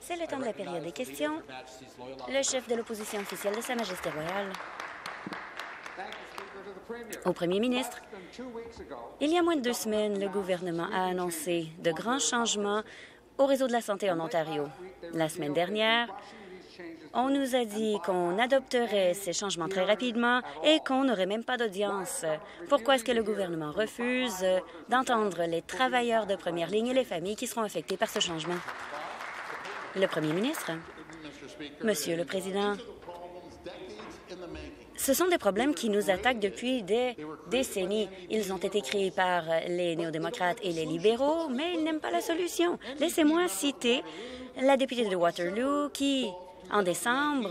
C'est le temps de la période des questions. Le chef de l'opposition officielle de Sa Majesté royale. Au premier ministre, il y a moins de deux semaines, le gouvernement a annoncé de grands changements au réseau de la santé en Ontario. La semaine dernière, on nous a dit qu'on adopterait ces changements très rapidement et qu'on n'aurait même pas d'audience. Pourquoi est-ce que le gouvernement refuse d'entendre les travailleurs de première ligne et les familles qui seront affectées par ce changement? Le premier ministre. Monsieur le Président, ce sont des problèmes qui nous attaquent depuis des décennies. Ils ont été créés par les néo-démocrates et les libéraux, mais ils n'aiment pas la solution. Laissez-moi citer la députée de Waterloo qui, en décembre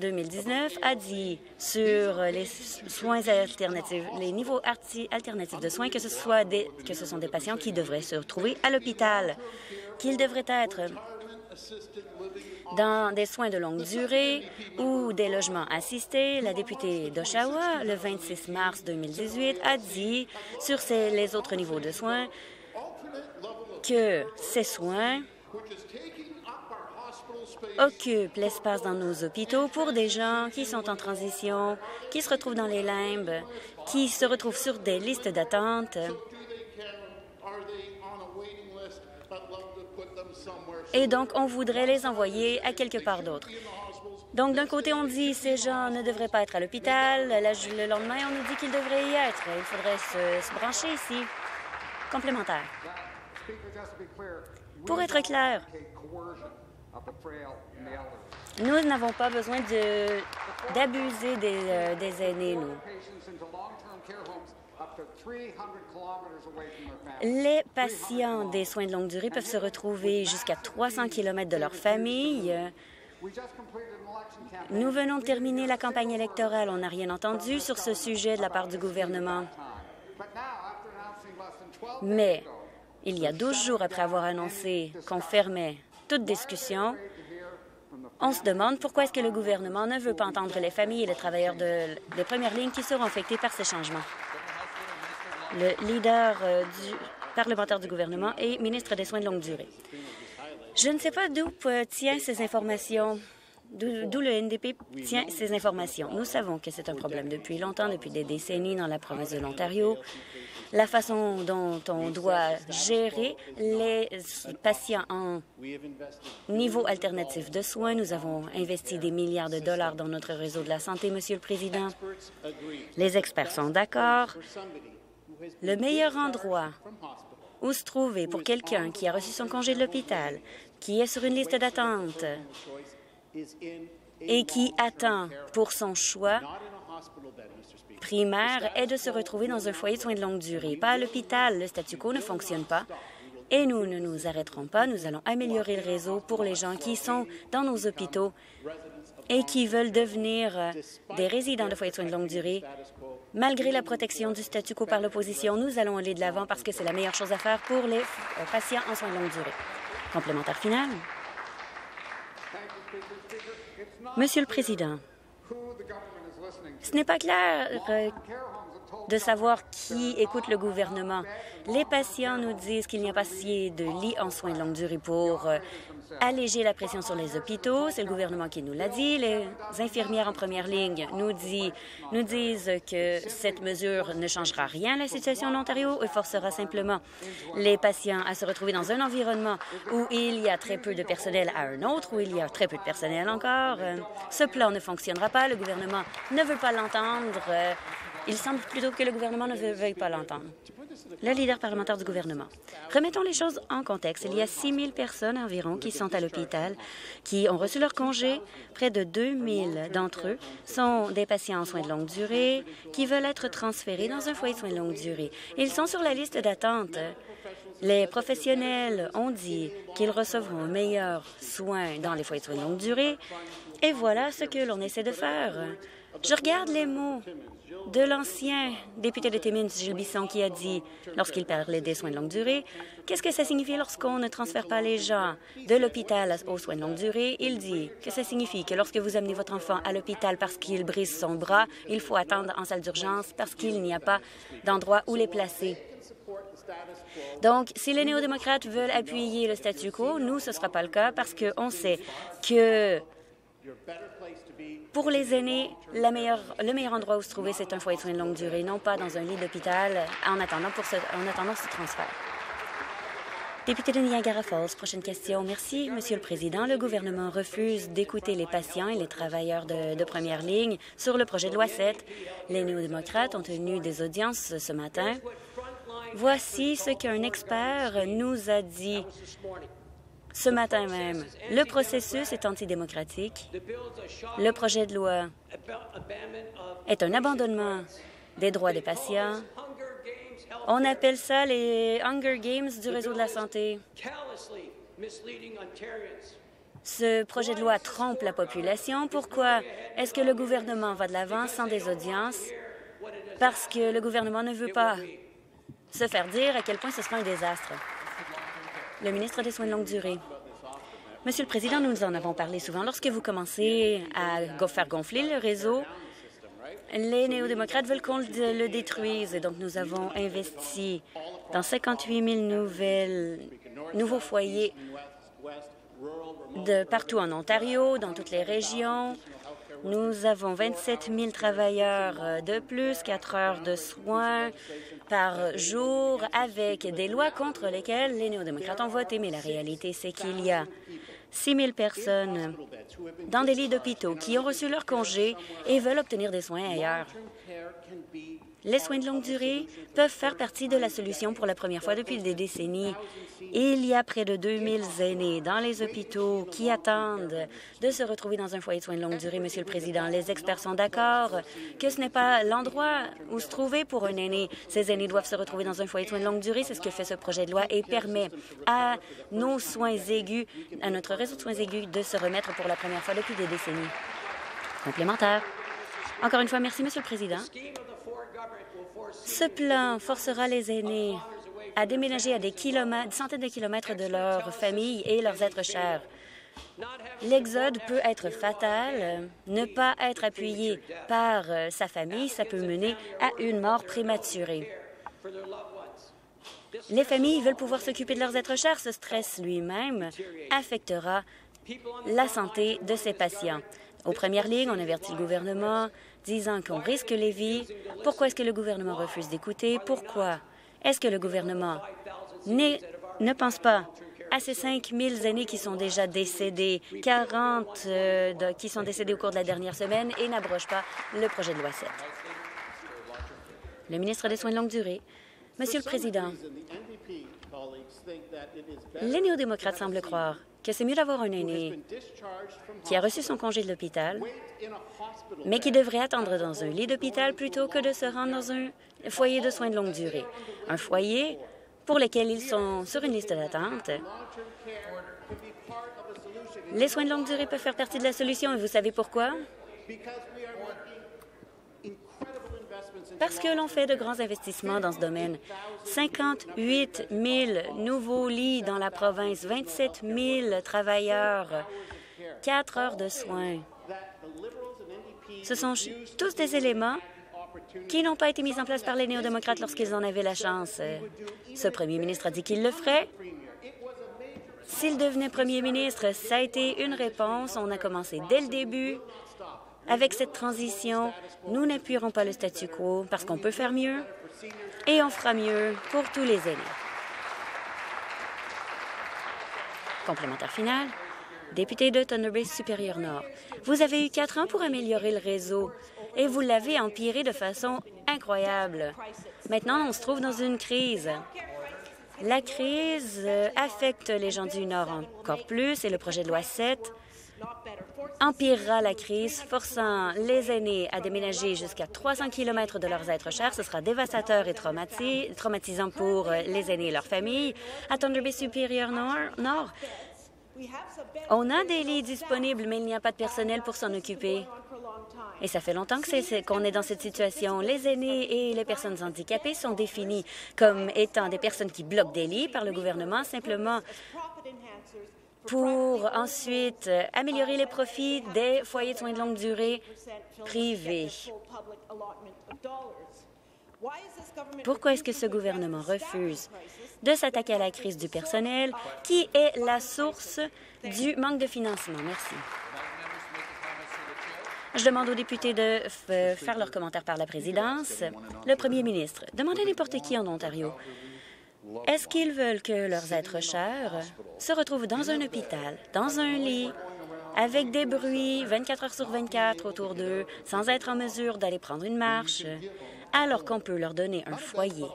2019, a dit sur les soins alternatifs, les niveaux alternatifs de soins, que ce, soit que ce sont des patients qui devraient se retrouver à l'hôpital, qu'ils devraient être dans des soins de longue durée ou des logements assistés, la députée d'Oshawa, le 26 mars 2018, a dit sur les autres niveaux de soins que ces soins occupent l'espace dans nos hôpitaux pour des gens qui sont en transition, qui se retrouvent dans les limbes, qui se retrouvent sur des listes d'attente et donc on voudrait les envoyer à quelque part d'autre. Donc, d'un côté, on dit ces gens ne devraient pas être à l'hôpital. Le lendemain, on nous dit qu'ils devraient y être. Il faudrait se, se brancher ici. Complémentaire. Pour être clair, nous n'avons pas besoin d'abuser des, euh, des aînés, nous. Les patients des soins de longue durée peuvent se retrouver jusqu'à 300 km de leur famille. Nous venons de terminer la campagne électorale. On n'a rien entendu sur ce sujet de la part du gouvernement. Mais il y a 12 jours après avoir annoncé qu'on fermait discussion, on se demande pourquoi est-ce que le gouvernement ne veut pas entendre les familles et les travailleurs de, première ligne qui seront affectés par ces changements le leader euh, parlementaire du gouvernement et ministre des Soins de longue durée. Je ne sais pas d'où tient ces informations, d'où le NDP tient ces informations. Nous savons que c'est un problème depuis longtemps, depuis des décennies dans la province de l'Ontario. La façon dont on doit gérer les patients en niveau alternatif de soins. Nous avons investi des milliards de dollars dans notre réseau de la santé, Monsieur le Président. Les experts sont d'accord le meilleur endroit où se trouver pour quelqu'un qui a reçu son congé de l'hôpital, qui est sur une liste d'attente et qui attend pour son choix primaire est de se retrouver dans un foyer de soins de longue durée, pas à l'hôpital. Le statu quo ne fonctionne pas. Et nous ne nous arrêterons pas. Nous allons améliorer le réseau pour les gens qui sont dans nos hôpitaux et qui veulent devenir des résidents de foyers de soins de longue durée. Malgré la protection du statu quo par l'opposition, nous allons aller de l'avant parce que c'est la meilleure chose à faire pour les patients en soins de longue durée. Complémentaire final. Monsieur le Président, ce n'est pas clair euh, de savoir qui écoute le gouvernement. Les patients nous disent qu'il n'y a pas assez de lits en soins de longue durée pour alléger la pression sur les hôpitaux. C'est le gouvernement qui nous l'a dit. Les infirmières en première ligne nous, nous disent que cette mesure ne changera rien à la situation en Ontario et forcera simplement les patients à se retrouver dans un environnement où il y a très peu de personnel à un autre, où il y a très peu de personnel encore. Ce plan ne fonctionnera pas. Le gouvernement ne veut pas l'entendre. Il semble plutôt que le gouvernement ne veuille pas l'entendre le leader parlementaire du gouvernement. Remettons les choses en contexte. Il y a 6 000 personnes environ qui sont à l'hôpital, qui ont reçu leur congé. Près de 2 000 d'entre eux sont des patients en soins de longue durée qui veulent être transférés dans un foyer de soins de longue durée. Ils sont sur la liste d'attente. Les professionnels ont dit qu'ils recevront meilleurs soins dans les foyers de soins de longue durée. Et voilà ce que l'on essaie de faire. Je regarde les mots de l'ancien député de Timmins, Gilles Bisson, qui a dit, lorsqu'il parlait des soins de longue durée, qu'est-ce que ça signifie lorsqu'on ne transfère pas les gens de l'hôpital aux soins de longue durée? Il dit que ça signifie que lorsque vous amenez votre enfant à l'hôpital parce qu'il brise son bras, il faut attendre en salle d'urgence parce qu'il n'y a pas d'endroit où les placer. Donc, si les néo-démocrates veulent appuyer le statu quo, nous, ce ne sera pas le cas parce qu'on sait que pour les aînés, le meilleur endroit où se trouver, c'est un foyer de soins de longue durée, non pas dans un lit d'hôpital en attendant, ce transfert. Député de Niagara Falls, prochaine question. Merci, Monsieur le Président. Le gouvernement refuse d'écouter les patients et les travailleurs de, de, première ligne sur le projet de loi 7. Les néo-démocrates ont tenu des audiences ce matin. Voici ce qu'un expert nous a dit ce matin même. Le processus est antidémocratique. Le projet de loi est un abandonnement des droits des patients on appelle ça les Hunger Games du réseau de la santé. Ce projet de loi trompe la population. Pourquoi est-ce que le gouvernement va de l'avant sans des audiences? Parce que le gouvernement ne veut pas se faire dire à quel point ce sera un désastre. Le ministre des Soins de longue durée. Monsieur le Président, nous en avons parlé souvent. Lorsque vous commencez à faire gonfler le réseau, les néo-démocrates veulent qu'on le détruise. Donc, nous avons investi dans 58 000 nouvelles, nouveaux foyers de partout en Ontario, dans toutes les régions. Nous avons 27 000 travailleurs de plus, 4 heures de soins par jour, avec des lois contre lesquelles les néo-démocrates ont voté. Mais la réalité, c'est qu'il y a 6 000 personnes dans des lits d'hôpitaux qui ont reçu leur congé et veulent obtenir des soins ailleurs. Les soins de longue durée peuvent faire partie de la solution pour la première fois depuis des décennies. Il y a près de 2000 aînés dans les hôpitaux qui attendent de se retrouver dans un foyer de soins de longue durée, Monsieur le Président. Les experts sont d'accord que ce n'est pas l'endroit où se trouver pour un aîné. Ces aînés doivent se retrouver dans un foyer de soins de longue durée. C'est ce que fait ce projet de loi et permet à nos soins aigus, à notre réseau de soins aigus, de se remettre pour la première fois depuis des décennies. Complémentaire. Encore une fois, merci, Monsieur le Président. Ce plan forcera les aînés à déménager à des, kilomètres, centaines de kilomètres de leur famille et leurs êtres chers. L'exode peut être fatal. Ne pas être appuyé par euh, sa famille, ça peut mener à une mort prématurée. Les familles veulent pouvoir s'occuper de leurs êtres chers. Ce stress lui-même affectera la santé de ces patients. Aux premières lignes, on avertit le gouvernement disant qu'on risque les vies. Pourquoi est-ce que le gouvernement refuse d'écouter? Pourquoi est-ce que le gouvernement ne pense pas à ces 5 000 aînés qui sont déjà décédés, 40 euh, qui sont décédés au cours de la dernière semaine et n'abroge pas le projet de loi 7? Le ministre des Soins de longue durée. Monsieur le Président, les néo-démocrates semblent croire que c'est mieux d'avoir un aîné qui a reçu son congé de l'hôpital, mais qui devrait attendre dans un lit d'hôpital plutôt que de se rendre dans un foyer de soins de longue durée, un foyer pour lequel ils sont sur une liste d'attente. Les soins de longue durée peuvent faire partie de la solution et vous savez pourquoi? Parce que l'on fait de grands investissements dans ce domaine. 58 000 nouveaux lits dans la province, 27 000 travailleurs, 4 heures de soins. Ce sont tous des éléments qui n'ont pas été mis en place par les néo-démocrates lorsqu'ils en avaient la chance. Ce premier ministre a dit qu'il le ferait. S'il devenait premier ministre, ça a été une réponse. On a commencé dès le début. Avec cette transition, nous n'appuierons pas le statu quo parce qu'on peut faire mieux et on fera mieux pour tous les aînés. Complémentaire final. Député de Thunder Bay supérieur Nord, vous avez eu quatre ans pour améliorer le réseau et vous l'avez empiré de façon incroyable. Maintenant, on se trouve dans une crise. La crise euh, affecte les gens du Nord encore plus et le projet de loi 7 empirera la crise, forçant les aînés à déménager jusqu'à 300 km de leurs êtres chers. Ce sera dévastateur et traumatisant pour euh, les aînés et leurs familles. À Thunder Bay Supérieur Nord, on a des lits disponibles, mais il n'y a pas de personnel pour s'en occuper. Et ça fait longtemps qu'on est dans cette situation. Les aînés et les personnes handicapées sont définis comme étant des personnes qui bloquent des lits par le gouvernement simplement pour ensuite améliorer les profits des foyers de soins de longue durée privés. Pourquoi est-ce que ce gouvernement refuse de s'attaquer à la crise du personnel qui est la source du manque de financement? Merci. Je demande aux députés de faire leurs commentaires par la présidence. Le premier ministre, demandez n'importe qui en Ontario. Est-ce qu'ils veulent que leurs êtres chers se retrouvent dans un hôpital, dans un lit, avec des bruits 24 heures sur 24 autour d'eux, sans être en mesure d'aller prendre une marche, alors qu'on peut leur donner un foyer?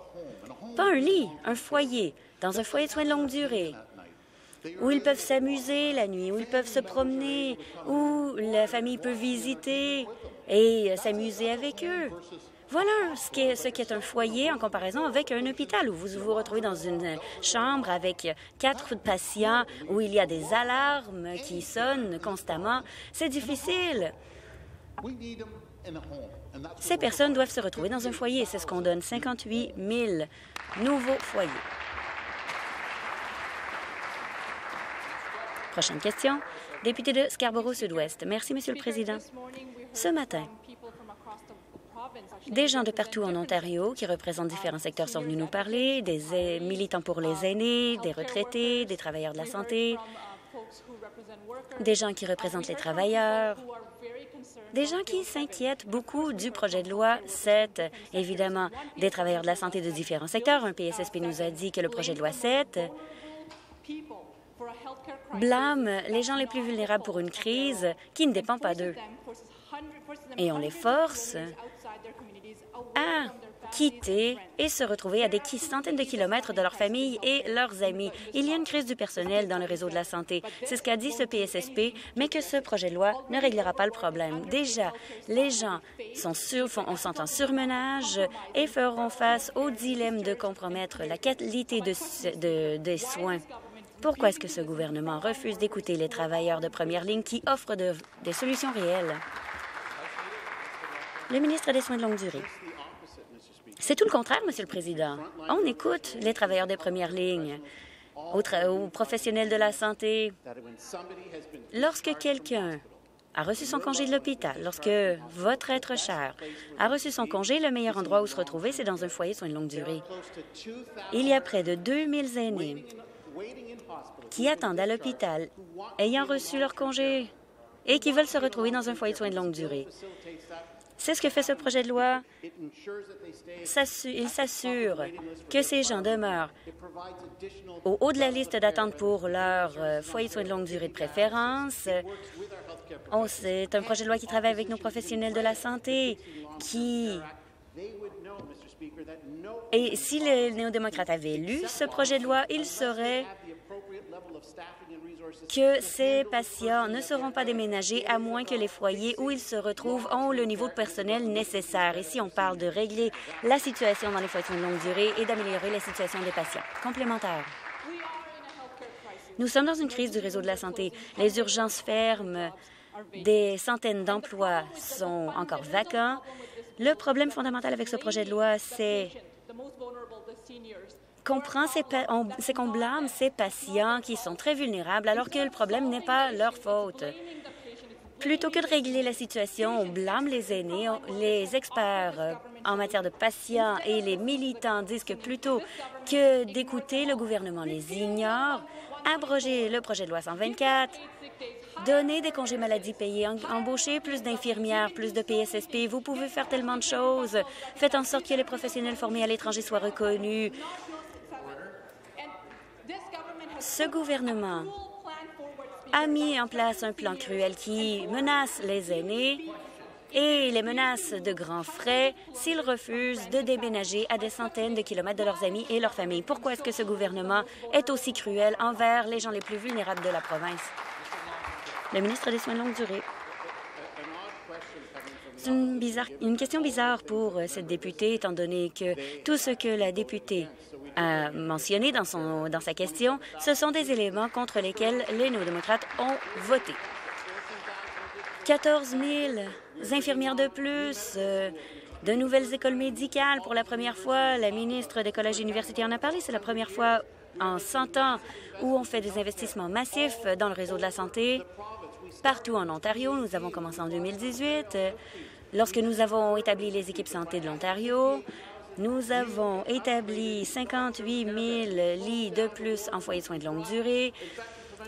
Pas un lit, un foyer, dans un foyer de soins de longue durée, où ils peuvent s'amuser la nuit, où ils peuvent se promener, où la famille peut visiter et s'amuser avec eux. Voilà ce qui, est, ce qui un foyer en comparaison avec un hôpital où vous vous retrouvez dans une chambre avec quatre patients, où il y a des alarmes qui sonnent constamment. C'est difficile. Ces personnes doivent se retrouver dans un foyer. C'est ce qu'on donne, 58 000 nouveaux foyers. Prochaine question. Député de Scarborough-Sud-Ouest. Merci, Monsieur le Président. Ce matin, des gens de partout en Ontario qui représentent différents secteurs sont venus nous parler, des militants pour les aînés, des retraités, des travailleurs de la santé, des gens qui représentent les travailleurs, des gens qui s'inquiètent beaucoup du projet de loi 7, évidemment, des travailleurs de la santé de différents secteurs. Un PSSP nous a dit que le projet de loi 7 blâme les gens les plus vulnérables pour une crise qui ne dépend pas d'eux. Et on les force à quitter et se retrouver à des centaines de kilomètres de leur famille et leurs amis. Il y a une crise du personnel dans le réseau de la santé. C'est ce qu'a dit ce PSSP, mais que ce projet de loi ne réglera pas le problème. Déjà, les gens sont, sur, en surmenage et feront face au dilemme de compromettre la qualité de, des soins. Pourquoi est-ce que ce gouvernement refuse d'écouter les travailleurs de première ligne qui offrent des solutions réelles? Le ministre des Soins de longue durée. C'est tout le contraire, Monsieur le Président. On écoute les travailleurs des premières lignes, aux, professionnels de la santé. Lorsque quelqu'un a reçu son congé de l'hôpital, lorsque votre être cher a reçu son congé, le meilleur endroit où se retrouver, c'est dans un foyer de soins de longue durée. Il y a près de 2000 aînés qui attendent à l'hôpital, ayant reçu leur congé et qui veulent se retrouver dans un foyer de soins de longue durée. C'est ce que fait ce projet de loi. Il s'assure que ces gens demeurent au haut de la liste d'attente pour leur euh, foyer de soins de longue durée de préférence. C'est un projet de loi qui travaille avec nos professionnels de la santé, qui et si les néo-démocrates avaient lu ce projet de loi, ils sauraient que ces patients ne seront pas déménagés à moins que les foyers où ils se retrouvent ont le niveau de personnel nécessaire. Ici, on parle de régler la situation dans les foyers de longue durée et d'améliorer la situation des patients. Complémentaire. Nous sommes dans une crise du réseau de la santé. Les urgences ferment. Des centaines d'emplois sont encore vacants. Le problème fondamental avec ce projet de loi, c'est c'est qu'on blâme ces patients qui sont très vulnérables alors que le problème n'est pas leur faute. Plutôt que de régler la situation, on blâme les aînés. Les experts euh, en matière de patients et les militants disent que plutôt que d'écouter, le gouvernement les ignore. Abroger le projet de loi 124, donner des congés maladie payés, embaucher plus d'infirmières, plus de PSSP. Vous pouvez faire tellement de choses. Faites en sorte que les professionnels formés à l'étranger soient reconnus. Ce gouvernement a mis en place un plan cruel qui menace les aînés et les menace de grands frais s'ils refusent de déménager à des centaines de kilomètres de leurs amis et leurs familles. Pourquoi est-ce que ce gouvernement est aussi cruel envers les gens les plus vulnérables de la province? Le ministre des Soins de longue durée. C'est une, question bizarre pour cette députée, étant donné que tout ce que la députée a mentionné dans, son, dans sa question, ce sont des éléments contre lesquels les néo-démocrates ont voté. 14 000 infirmières de plus, euh, de nouvelles écoles médicales pour la première fois. La ministre des collèges et universités en a parlé. C'est la première fois en 100 ans où on fait des investissements massifs dans le réseau de la santé. Partout en Ontario, nous avons commencé en 2018, lorsque nous avons établi les équipes santé de l'Ontario. Nous avons établi 58 000 lits de plus en foyer de soins de longue durée.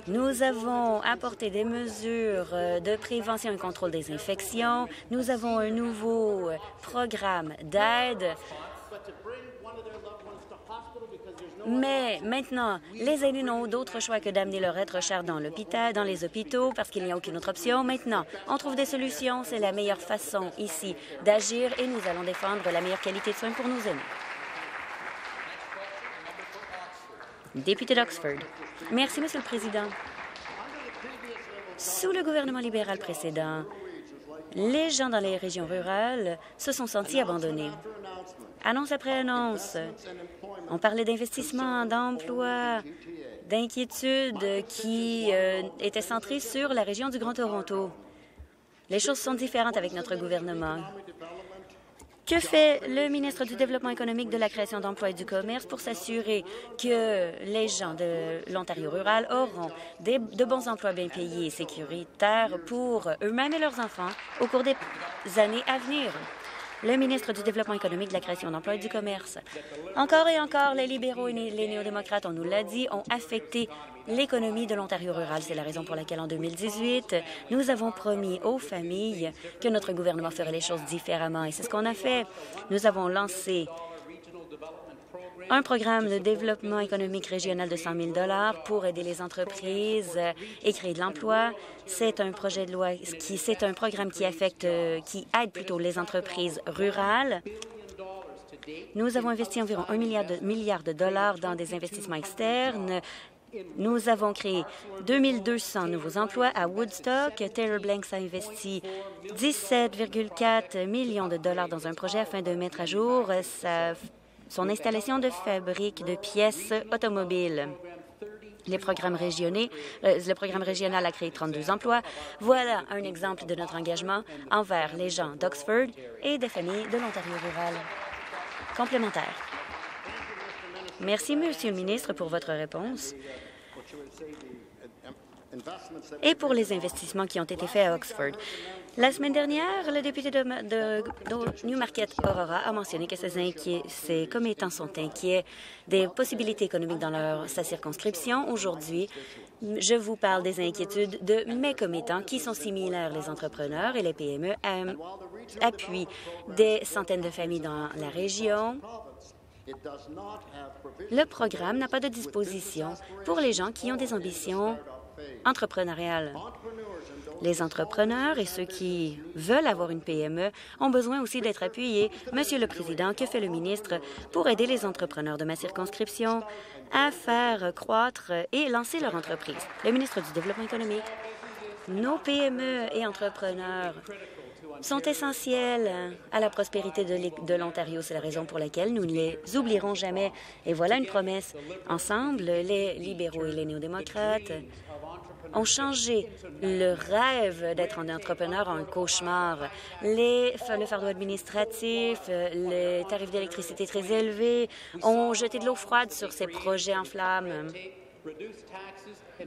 Nous avons apporté des mesures euh, de prévention et contrôle des infections. Nous avons un nouveau euh, programme d'aide mais maintenant, les aînés n'ont d'autre choix que d'amener leur être cher dans l'hôpital, dans les hôpitaux, parce qu'il n'y a aucune autre option. Maintenant, on trouve des solutions. C'est la meilleure façon ici d'agir et nous allons défendre la meilleure qualité de soins pour nos aînés. Député d'Oxford. Merci, Monsieur le Président. Sous le gouvernement libéral précédent, les gens dans les régions rurales se sont sentis abandonnés. Annonce après annonce, on parlait d'investissement, d'emploi, d'inquiétudes qui euh, étaient centrées sur la région du Grand Toronto. Les choses sont différentes avec notre gouvernement. Que fait le ministre du Développement économique, de la création d'emplois et du commerce pour s'assurer que les gens de l'Ontario rural auront de bons emplois bien payés et sécuritaires pour eux-mêmes et leurs enfants au cours des années à venir? le ministre du Développement économique, de la création d'emplois et du commerce. Encore et encore, les libéraux et les néo-démocrates, on nous l'a dit, ont affecté l'économie de l'Ontario rural. C'est la raison pour laquelle, en 2018, nous avons promis aux familles que notre gouvernement ferait les choses différemment. Et c'est ce qu'on a fait. Nous avons lancé un programme de développement économique régional de 100 000 pour aider les entreprises et créer de l'emploi. C'est un projet de loi qui, c'est un programme qui affecte, qui aide plutôt les entreprises rurales. Nous avons investi environ un milliard de, milliard de dollars dans des investissements externes. Nous avons créé 2200 nouveaux emplois à Woodstock. Taylor Blanks a investi 17,4 millions de dollars dans un projet afin de mettre à jour son installation de fabrique de pièces automobiles. Euh, le programme régional a créé 32 emplois. Voilà un exemple de notre engagement envers les gens d'Oxford et des familles de l'Ontario rural. Complémentaire. Merci, Monsieur le ministre, pour votre réponse et pour les investissements qui ont été faits à Oxford. La semaine dernière, le député de, Newmarket Aurora a mentionné que ses, commettants sont inquiets des possibilités économiques dans leur, sa circonscription. Aujourd'hui, je vous parle des inquiétudes de mes commettants qui sont similaires. Les entrepreneurs et les PME euh, appuient des centaines de familles dans la région. Le programme n'a pas de disposition pour les gens qui ont des ambitions entrepreneuriales. Les entrepreneurs et ceux qui veulent avoir une PME ont besoin aussi d'être appuyés. Monsieur le Président, que fait le ministre pour aider les entrepreneurs de ma circonscription à faire croître et lancer leur entreprise? Le ministre du Développement économique. Nos PME et entrepreneurs sont essentiels à la prospérité de l'Ontario. C'est la raison pour laquelle nous ne les oublierons jamais. Et voilà une promesse. Ensemble, les libéraux et les néo-démocrates ont changé le rêve d'être un entrepreneur en un cauchemar. Les, le fardeau administratif, les tarifs d'électricité très élevés ont jeté de l'eau froide sur ces projets en flammes.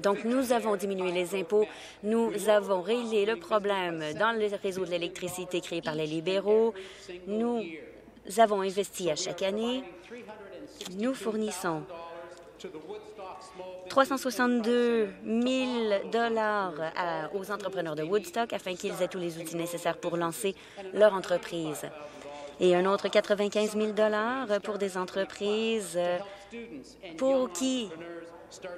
Donc, nous avons diminué les impôts, nous avons réglé le problème dans le réseau de l'électricité créé par les libéraux, nous avons investi à chaque année, nous fournissons 362 000 dollars aux entrepreneurs de Woodstock afin qu'ils aient tous les outils nécessaires pour lancer leur entreprise. Et un autre 95 000 dollars pour des entreprises pour qui,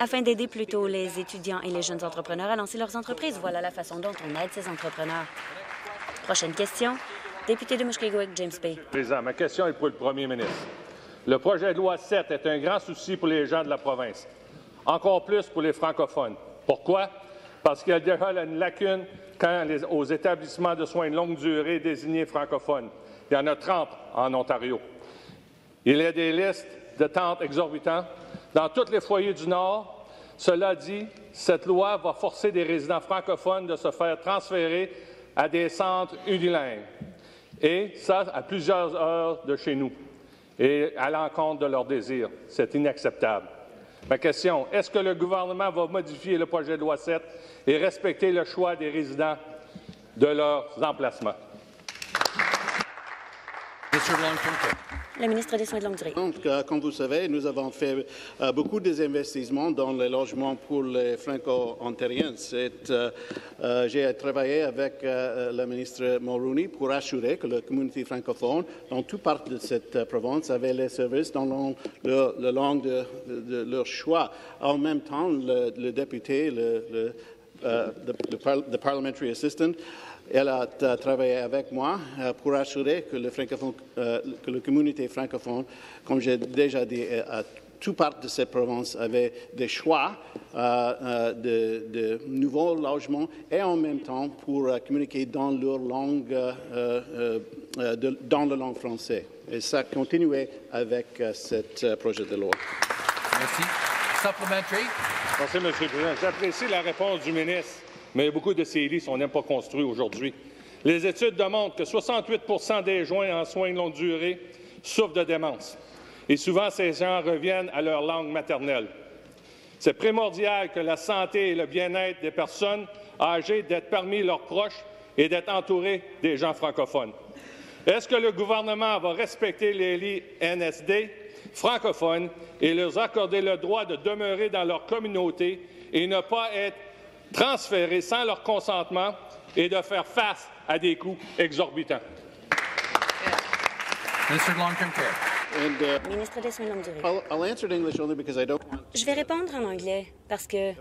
afin d'aider plutôt les étudiants et les jeunes entrepreneurs à lancer leurs entreprises. Voilà la façon dont on aide ces entrepreneurs. Prochaine question. Député de Mushkegowik, James Bay. Président, ma question est pour le premier ministre. Le projet de loi 7 est un grand souci pour les gens de la province encore plus pour les francophones. Pourquoi? Parce qu'il y a déjà une lacune aux établissements de soins de longue durée désignés francophones. Il y en a 30 en Ontario. Il y a des listes de tentes exorbitantes dans tous les foyers du Nord. Cela dit, cette loi va forcer des résidents francophones de se faire transférer à des centres unilingues, et ça à plusieurs heures de chez nous, et à l'encontre de leurs désirs. C'est inacceptable. Ma question, est-ce que le gouvernement va modifier le projet de loi 7 et respecter le choix des résidents de leurs emplacements? Le ministre des Soins de longue durée. Euh, comme vous savez, nous avons fait euh, beaucoup d'investissements dans les logements pour les franco-ontariens. Euh, J'ai travaillé avec le ministre Mulroney pour assurer que la communauté francophone, dans toute partie de cette province, avait les services dans la langue de, leur choix. En même temps, le, député, le, le, le parliamentary assistant, elle a travaillé avec moi euh, pour assurer que, le euh, que la communauté francophone, comme j'ai déjà dit, euh, à toute part de cette province avait des choix de, nouveaux logements et en même temps pour communiquer dans leur langue, dans la langue française. Et ça continuait avec ce projet de loi. Merci. Supplementary. Merci, M. le Président. J'apprécie la réponse du ministre mais beaucoup de ces lits sont même pas construits aujourd'hui. Les études démontrent que 68% des joints en soins de longue durée souffrent de démence. Et souvent, ces gens reviennent à leur langue maternelle. C'est primordial que la santé et le bien-être des personnes âgées d'être parmi leurs proches et d'être entourés des gens francophones. Est-ce que le gouvernement va respecter les lits NSD francophones et leur accorder le droit de demeurer dans leur communauté et ne pas être transférer sans leur consentement et de faire face à des coûts exorbitants. Je vais répondre en anglais parce que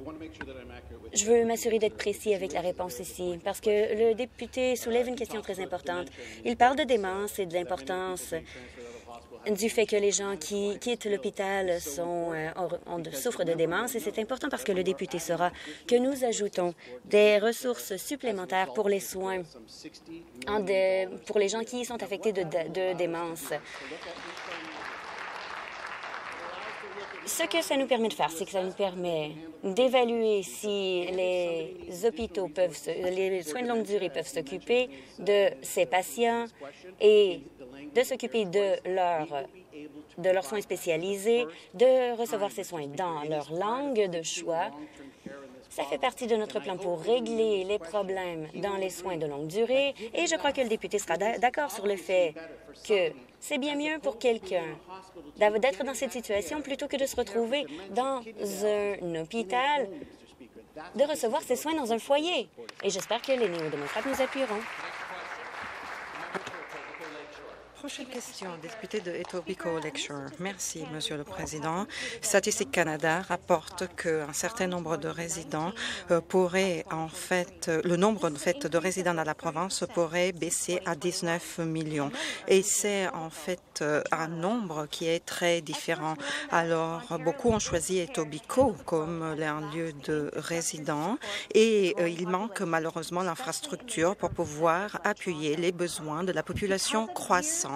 je veux m'assurer d'être précis avec la réponse ici, parce que le député soulève une question très importante. Il parle de démence et de l'importance du fait que les gens qui quittent l'hôpital euh, souffrent de démence et c'est important parce que le député saura que nous ajoutons des ressources supplémentaires pour les soins pour les gens qui sont affectés de démence. Ce que ça nous permet de faire, c'est que ça nous permet d'évaluer si les hôpitaux peuvent, les soins de longue durée peuvent s'occuper de ces patients et de s'occuper de, leur, de leurs soins spécialisés, de recevoir ces soins dans leur langue de choix. Ça fait partie de notre plan pour régler les problèmes dans les soins de longue durée et je crois que le député sera d'accord sur le fait que c'est bien mieux pour quelqu'un d'être dans cette situation plutôt que de se retrouver dans un hôpital, de recevoir ses soins dans un foyer. Et j'espère que les néo-démocrates nous appuieront. Prochaine question, député de Etobicoke Lecture. Merci, Monsieur le Président. Statistique Canada rapporte qu'un certain nombre de résidents euh, pourraient, en fait, euh, le nombre en fait, de résidents dans la province pourrait baisser à 19 millions. Et c'est en fait euh, un nombre qui est très différent. Alors, beaucoup ont choisi Etobicoke comme un lieu de résidence et il manque malheureusement l'infrastructure pour pouvoir appuyer les besoins de la population croissante.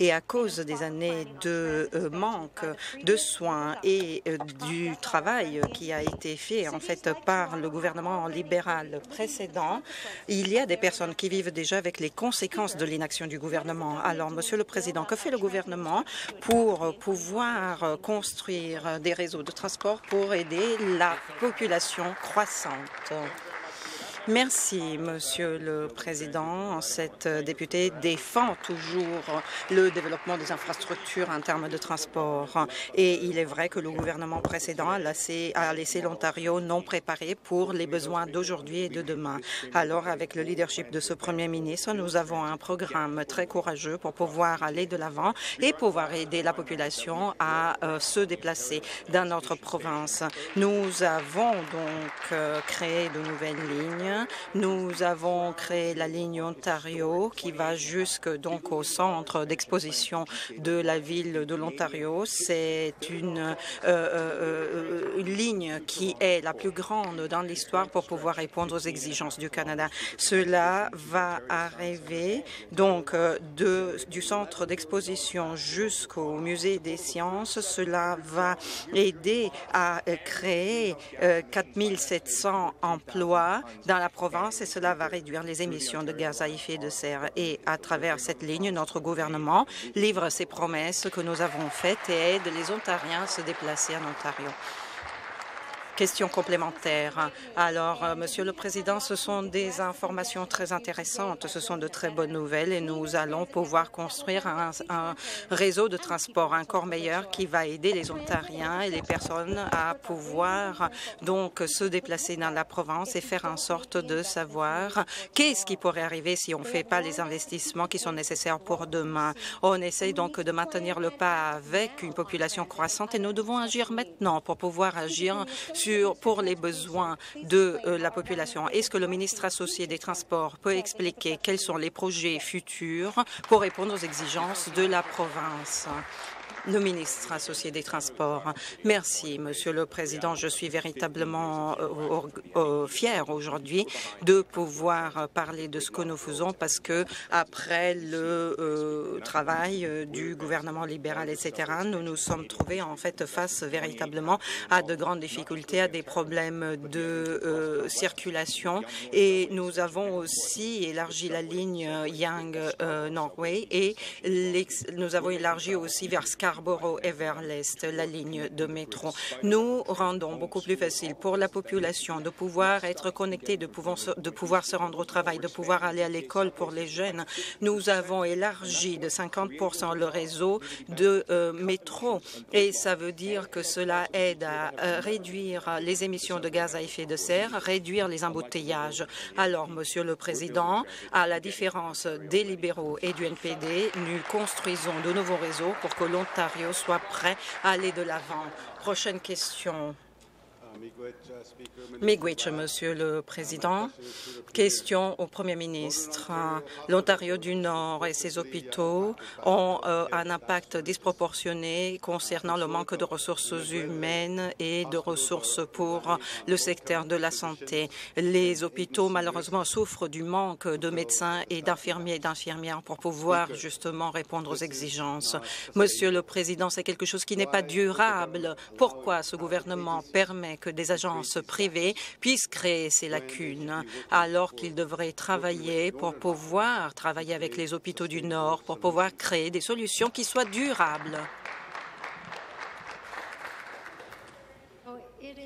Et à cause des années de euh, manque de soins et euh, du travail qui a été fait en fait par le gouvernement libéral précédent, il y a des personnes qui vivent déjà avec les conséquences de l'inaction du gouvernement. Alors, Monsieur le Président, que fait le gouvernement pour pouvoir construire des réseaux de transport pour aider la population croissante? Merci, Monsieur le Président. Cette députée défend toujours le développement des infrastructures en termes de transport. Et il est vrai que le gouvernement précédent a laissé, laissé l'Ontario non préparé pour les besoins d'aujourd'hui et de demain. Alors, avec le leadership de ce Premier ministre, nous avons un programme très courageux pour pouvoir aller de l'avant et pouvoir aider la population à euh, se déplacer dans notre province. Nous avons donc euh, créé de nouvelles lignes nous avons créé la ligne Ontario qui va jusque donc au centre d'exposition de la ville de l'Ontario. C'est une, euh, euh, une ligne qui est la plus grande dans l'histoire pour pouvoir répondre aux exigences du Canada. Cela va arriver donc euh, du centre d'exposition jusqu'au musée des sciences. Cela va aider à créer 4700 emplois dans la province et cela va réduire les émissions de gaz à effet de serre. Et à travers cette ligne, notre gouvernement livre ses promesses que nous avons faites et aide les Ontariens à se déplacer en Ontario. Question complémentaire. Alors, euh, Monsieur le Président, ce sont des informations très intéressantes. Ce sont de très bonnes nouvelles et nous allons pouvoir construire un, réseau de transport encore meilleur qui va aider les Ontariens et les personnes à pouvoir donc se déplacer dans la province et faire en sorte de savoir qu'est-ce qui pourrait arriver si on ne fait pas les investissements qui sont nécessaires pour demain. On essaye donc de maintenir le pas avec une population croissante et nous devons agir maintenant pour pouvoir agir pour les besoins de euh, la population. Est-ce que le ministre associé des Transports peut expliquer quels sont les projets futurs pour répondre aux exigences de la province? Le ministre associé des Transports. Merci, Monsieur le Président. Je suis véritablement euh, euh, fier aujourd'hui de pouvoir parler de ce que nous faisons parce que après le euh, travail du gouvernement libéral, etc., nous nous sommes trouvés en fait face véritablement à de grandes difficultés, à des problèmes de circulation et nous avons aussi élargi la ligne Yang-Norway et nous avons élargi aussi vers Scarborough Scarborough et vers l'Est, la ligne de métro. Nous rendons beaucoup plus facile pour la population de pouvoir être connectée, de pouvoir, se, rendre au travail, de pouvoir aller à l'école pour les jeunes. Nous avons élargi de 50 le réseau de euh, métro et ça veut dire que cela aide à euh, réduire les émissions de gaz à effet de serre, réduire les embouteillages. Alors, Monsieur le Président, à la différence des libéraux et du NPD, nous construisons de nouveaux réseaux pour que soit prêt à aller de l'avant. Prochaine question. Miigwech, Monsieur le Président. Question au Premier ministre. L'Ontario du Nord et ses hôpitaux ont euh, un impact disproportionné concernant le manque de ressources humaines et de ressources pour le secteur de la santé. Les hôpitaux, malheureusement, souffrent du manque de médecins et d'infirmiers et d'infirmières pour pouvoir justement répondre aux exigences. Monsieur le Président, c'est quelque chose qui n'est pas durable. Pourquoi ce gouvernement permet que des agences privées puissent créer ces lacunes alors qu'ils devraient travailler pour pouvoir travailler avec les hôpitaux du Nord, pour pouvoir créer des solutions qui soient durables.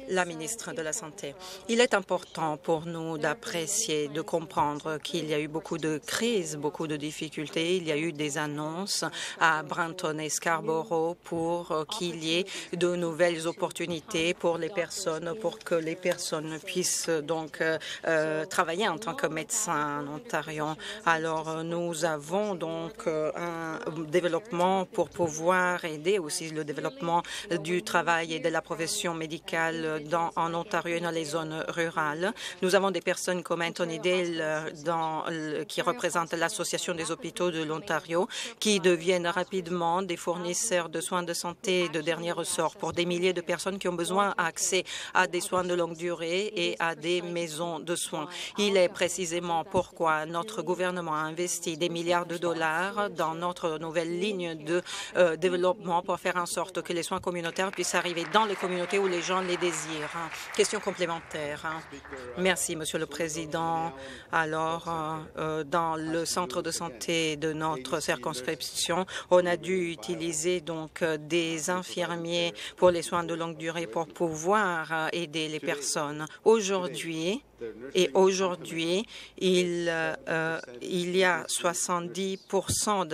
La ministre de la Santé. Il est important pour nous d'apprécier, de comprendre qu'il y a eu beaucoup de crises, beaucoup de difficultés. Il y a eu des annonces à Brenton et Scarborough pour qu'il y ait de nouvelles opportunités pour les personnes, pour que les personnes puissent donc euh, travailler en tant que médecin en Ontario. Alors, nous avons donc euh, un développement pour pouvoir aider aussi le développement du travail et de la profession médicale en Ontario et dans les zones rurales. Nous avons des personnes comme Anthony Dale, euh, dans, qui représente l'Association des hôpitaux de l'Ontario, qui deviennent rapidement des fournisseurs de soins de santé de dernier ressort pour des milliers de personnes qui ont besoin d'accès à des soins de longue durée et à des maisons de soins. Il est précisément pourquoi notre gouvernement a investi des milliards de dollars dans notre nouvelle ligne de euh, développement pour faire en sorte que les soins communautaires puissent arriver dans les communautés où les gens les désirent. Question complémentaire. Merci, Monsieur le Président. Alors, euh, euh, dans le centre de santé de notre circonscription, on a dû utiliser donc euh, des infirmiers pour les soins de longue durée pour pouvoir aider les personnes. Aujourd'hui, et aujourd'hui, il, euh, y a 70%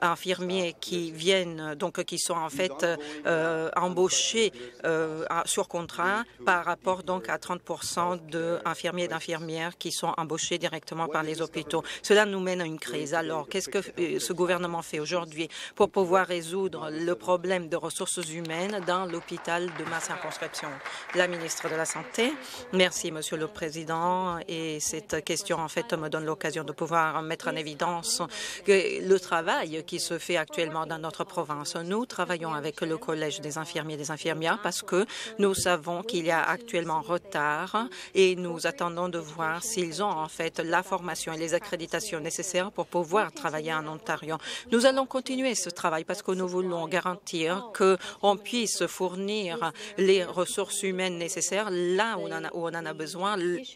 d'infirmiers euh, qui viennent, donc qui sont en fait euh, embauchés euh, sur contrat par rapport donc à 30% d'infirmiers et d'infirmières qui sont embauchés directement par les hôpitaux. Cela nous mène à une crise. Alors, qu'est-ce que ce gouvernement fait aujourd'hui pour pouvoir résoudre le problème de ressources humaines dans l'hôpital de ma circonscription? La ministre de la Santé. Merci, Monsieur Monsieur le Président, et cette question, en fait, me donne l'occasion de pouvoir mettre en évidence le travail qui se fait actuellement dans notre province. Nous travaillons avec le Collège des infirmiers et des infirmières parce que nous savons qu'il y a actuellement retard et nous attendons de voir s'ils ont, en fait, la formation et les accréditations nécessaires pour pouvoir travailler en Ontario. Nous allons continuer ce travail parce que nous voulons garantir qu'on puisse fournir les ressources humaines nécessaires là où on en a, où on en a besoin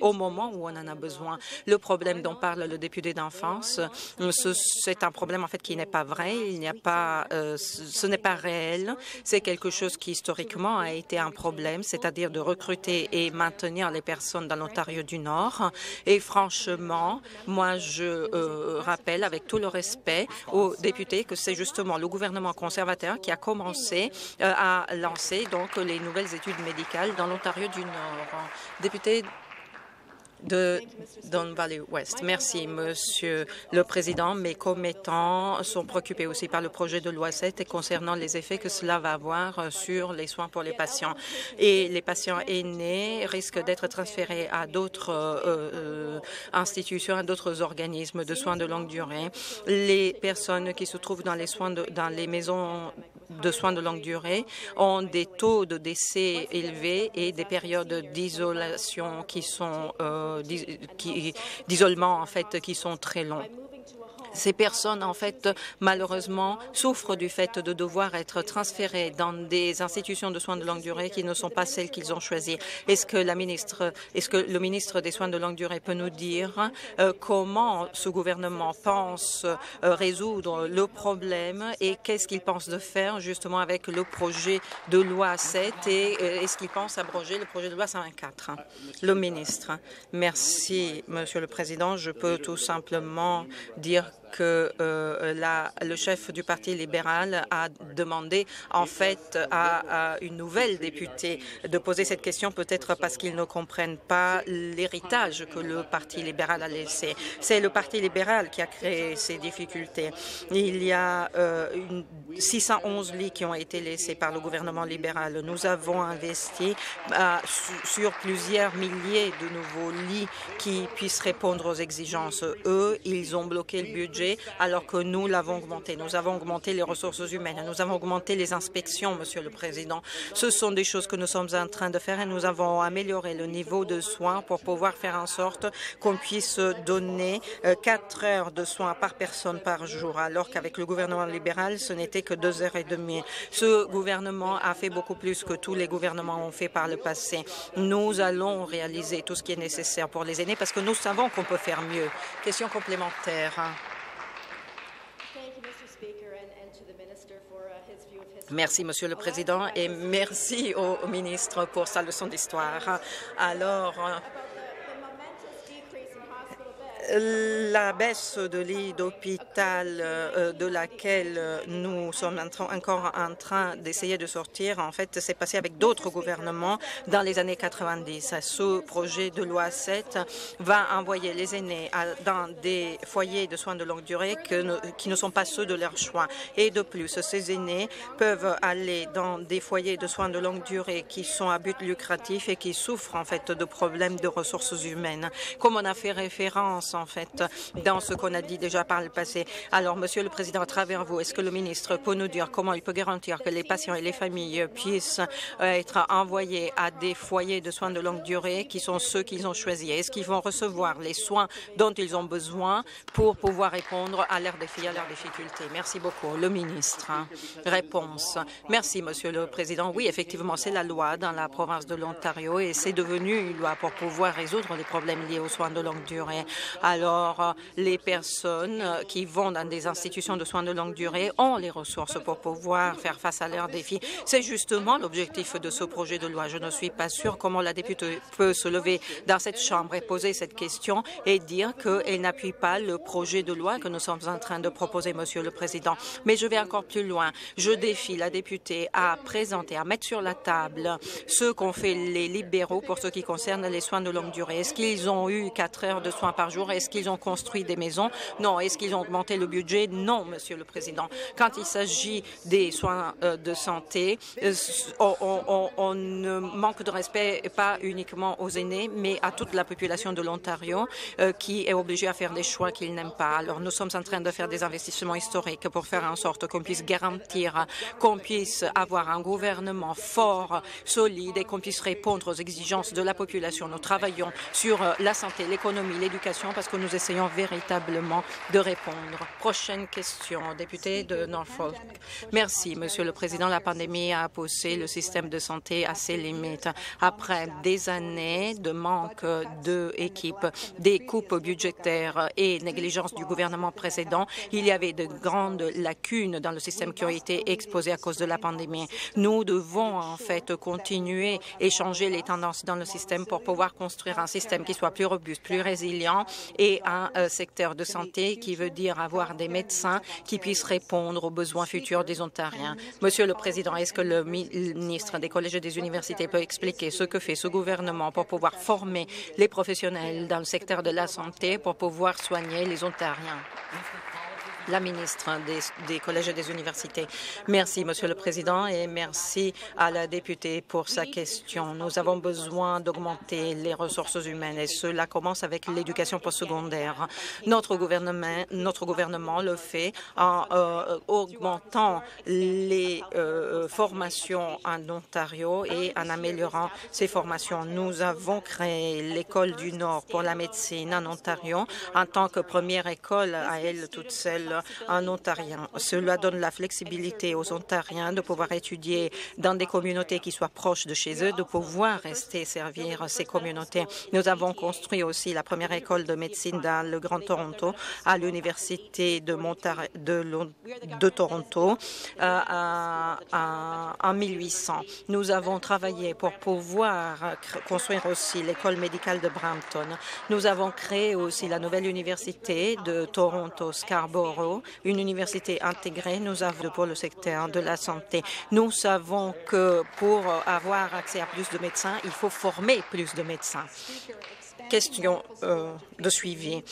au moment où on en a besoin. Le problème dont parle le député d'enfance, c'est un problème en fait qui n'est pas vrai. Il n'y a pas, euh, ce n'est pas réel. C'est quelque chose qui historiquement a a été un problème, c'est-à-dire de recruter et maintenir les personnes dans l'Ontario du Nord. Et franchement, moi, je euh, rappelle avec tout le respect aux députés que c'est justement le gouvernement conservateur qui a commencé euh, à lancer donc les nouvelles études médicales dans l'Ontario du Nord. Député de Don Valley West. Merci, Monsieur le Président. Mes commettants sont préoccupés aussi par le projet de loi 7 et concernant les effets que cela va avoir sur les soins pour les patients. Et les patients aînés risquent d'être transférés à d'autres euh, euh, institutions, à d'autres organismes de soins de longue durée. Les personnes qui se trouvent dans les soins de, dans les maisons de soins de longue durée ont des taux de décès élevés et des périodes d'isolation qui sont euh, d'isolement en fait qui sont très longs. Ces personnes, en fait, malheureusement, souffrent du fait de devoir être transférées dans des institutions de soins de longue durée qui ne sont pas celles qu'ils ont choisies. Est-ce que la ministre, est-ce que le ministre des Soins de longue durée peut nous dire euh, comment ce gouvernement pense euh, résoudre le problème et qu'est-ce qu'il pense de faire justement avec le projet de loi 7 et euh, est-ce qu'il pense abroger le projet de loi 124 Le ministre. Merci, Monsieur le Président. Je peux tout simplement dire que euh, le chef du Parti libéral a demandé en fait à, une nouvelle députée de poser cette question, peut-être parce qu'ils ne comprennent pas l'héritage que le Parti libéral a laissé. C'est le Parti libéral qui a créé ces difficultés. Il y a euh, une, 611 lits qui ont été laissés par le gouvernement libéral. Nous avons investi euh, sur plusieurs milliers de nouveaux lits qui puissent répondre aux exigences. Eux, ils ont bloqué le budget alors que nous l'avons augmenté. Nous avons augmenté les ressources humaines, nous avons augmenté les inspections, Monsieur le Président. Ce sont des choses que nous sommes en train de faire et nous avons amélioré le niveau de soins pour pouvoir faire en sorte qu'on puisse donner euh, quatre heures de soins par personne par jour, alors qu'avec le gouvernement libéral, ce n'était que deux heures et demie. Ce gouvernement a fait beaucoup plus que tous les gouvernements ont fait par le passé. Nous allons réaliser tout ce qui est nécessaire pour les aînés parce que nous savons qu'on peut faire mieux. Question complémentaire. Merci, Monsieur le Président, et merci au ministre pour sa leçon d'histoire. Alors, la baisse de lits d'hôpital euh, de laquelle nous sommes encore en train d'essayer de sortir, en fait, s'est passé avec d'autres gouvernements dans les années 90. Ce projet de loi 7 va envoyer les aînés dans des foyers de soins de longue durée qui ne sont pas ceux de leur choix. Et de plus, ces aînés peuvent aller dans des foyers de soins de longue durée qui sont à but lucratif et qui souffrent en fait de problèmes de ressources humaines. Comme on a fait référence en fait, dans ce qu'on a dit déjà par le passé. Alors, Monsieur le Président, à travers vous, est-ce que le ministre peut nous dire comment il peut garantir que les patients et les familles puissent euh, être envoyés à des foyers de soins de longue durée qui sont ceux qu'ils ont choisis? Est-ce qu'ils vont recevoir les soins dont ils ont besoin pour pouvoir répondre à leurs défis, à leurs difficultés? Merci beaucoup. Le ministre. Réponse. Merci, Monsieur le Président. Oui, effectivement, c'est la loi dans la province de l'Ontario et c'est devenu une loi pour pouvoir résoudre les problèmes liés aux soins de longue durée. Alors, euh, les personnes euh, qui vont dans des institutions de soins de longue durée ont les ressources pour pouvoir faire face à leurs défis. C'est justement l'objectif de ce projet de loi. Je ne suis pas sûre comment la députée peut se lever dans cette Chambre et poser cette question et dire qu'elle n'appuie pas le projet de loi que nous sommes en train de proposer, Monsieur le Président. Mais je vais encore plus loin. Je défie la députée à présenter, à mettre sur la table ce qu'ont fait les libéraux pour ce qui concerne les soins de longue durée. Est-ce qu'ils ont eu quatre heures de soins par jour? Est-ce qu'ils ont construit des maisons? Non. Est-ce qu'ils ont augmenté le budget? Non, Monsieur le Président. Quand il s'agit des soins euh, de santé, euh, on, ne manque de respect pas uniquement aux aînés, mais à toute la population de l'Ontario euh, qui est obligée à faire des choix qu'ils n'aiment pas. Alors, nous sommes en train de faire des investissements historiques pour faire en sorte qu'on puisse garantir qu'on puisse avoir un gouvernement fort, solide et qu'on puisse répondre aux exigences de la population. Nous travaillons sur la santé, l'économie, l'éducation que nous essayons véritablement de répondre. Prochaine question, député de Norfolk. Merci, Monsieur le Président. La pandémie a poussé le système de santé à ses limites. Après des années de manque d'équipes, des coupes budgétaires et négligence du gouvernement précédent, il y avait de grandes lacunes dans le système qui ont été exposées à cause de la pandémie. Nous devons en fait continuer et changer les tendances dans le système pour pouvoir construire un système qui soit plus robuste, plus résilient et un euh, secteur de santé qui veut dire avoir des médecins qui puissent répondre aux besoins futurs des Ontariens. Monsieur le Président, est-ce que le ministre des collèges et des universités peut expliquer ce que fait ce gouvernement pour pouvoir former les professionnels dans le secteur de la santé pour pouvoir soigner les Ontariens? La ministre des, collèges et des universités. Merci, Monsieur le Président, et merci à la députée pour sa question. Nous avons besoin d'augmenter les ressources humaines et cela commence avec l'éducation postsecondaire. Notre gouvernement, notre gouvernement le fait en euh, augmentant les euh, formations en Ontario et en améliorant ces formations. Nous avons créé l'École du Nord pour la médecine en Ontario en tant que première école à elle toute seule en ontarien. Cela donne la flexibilité aux Ontariens de pouvoir étudier dans des communautés qui soient proches de chez eux, de pouvoir rester servir ces communautés. Nous avons construit aussi la première école de médecine dans le Grand Toronto à l'Université de, de, Toronto euh, en 1800. Nous avons travaillé pour pouvoir construire aussi l'école médicale de Brampton. Nous avons créé aussi la nouvelle université de Toronto Scarborough une université intégrée. Nous avons pour le secteur de la santé. Nous savons que pour avoir accès à plus de médecins, il faut former plus de médecins. Question euh, de suivi.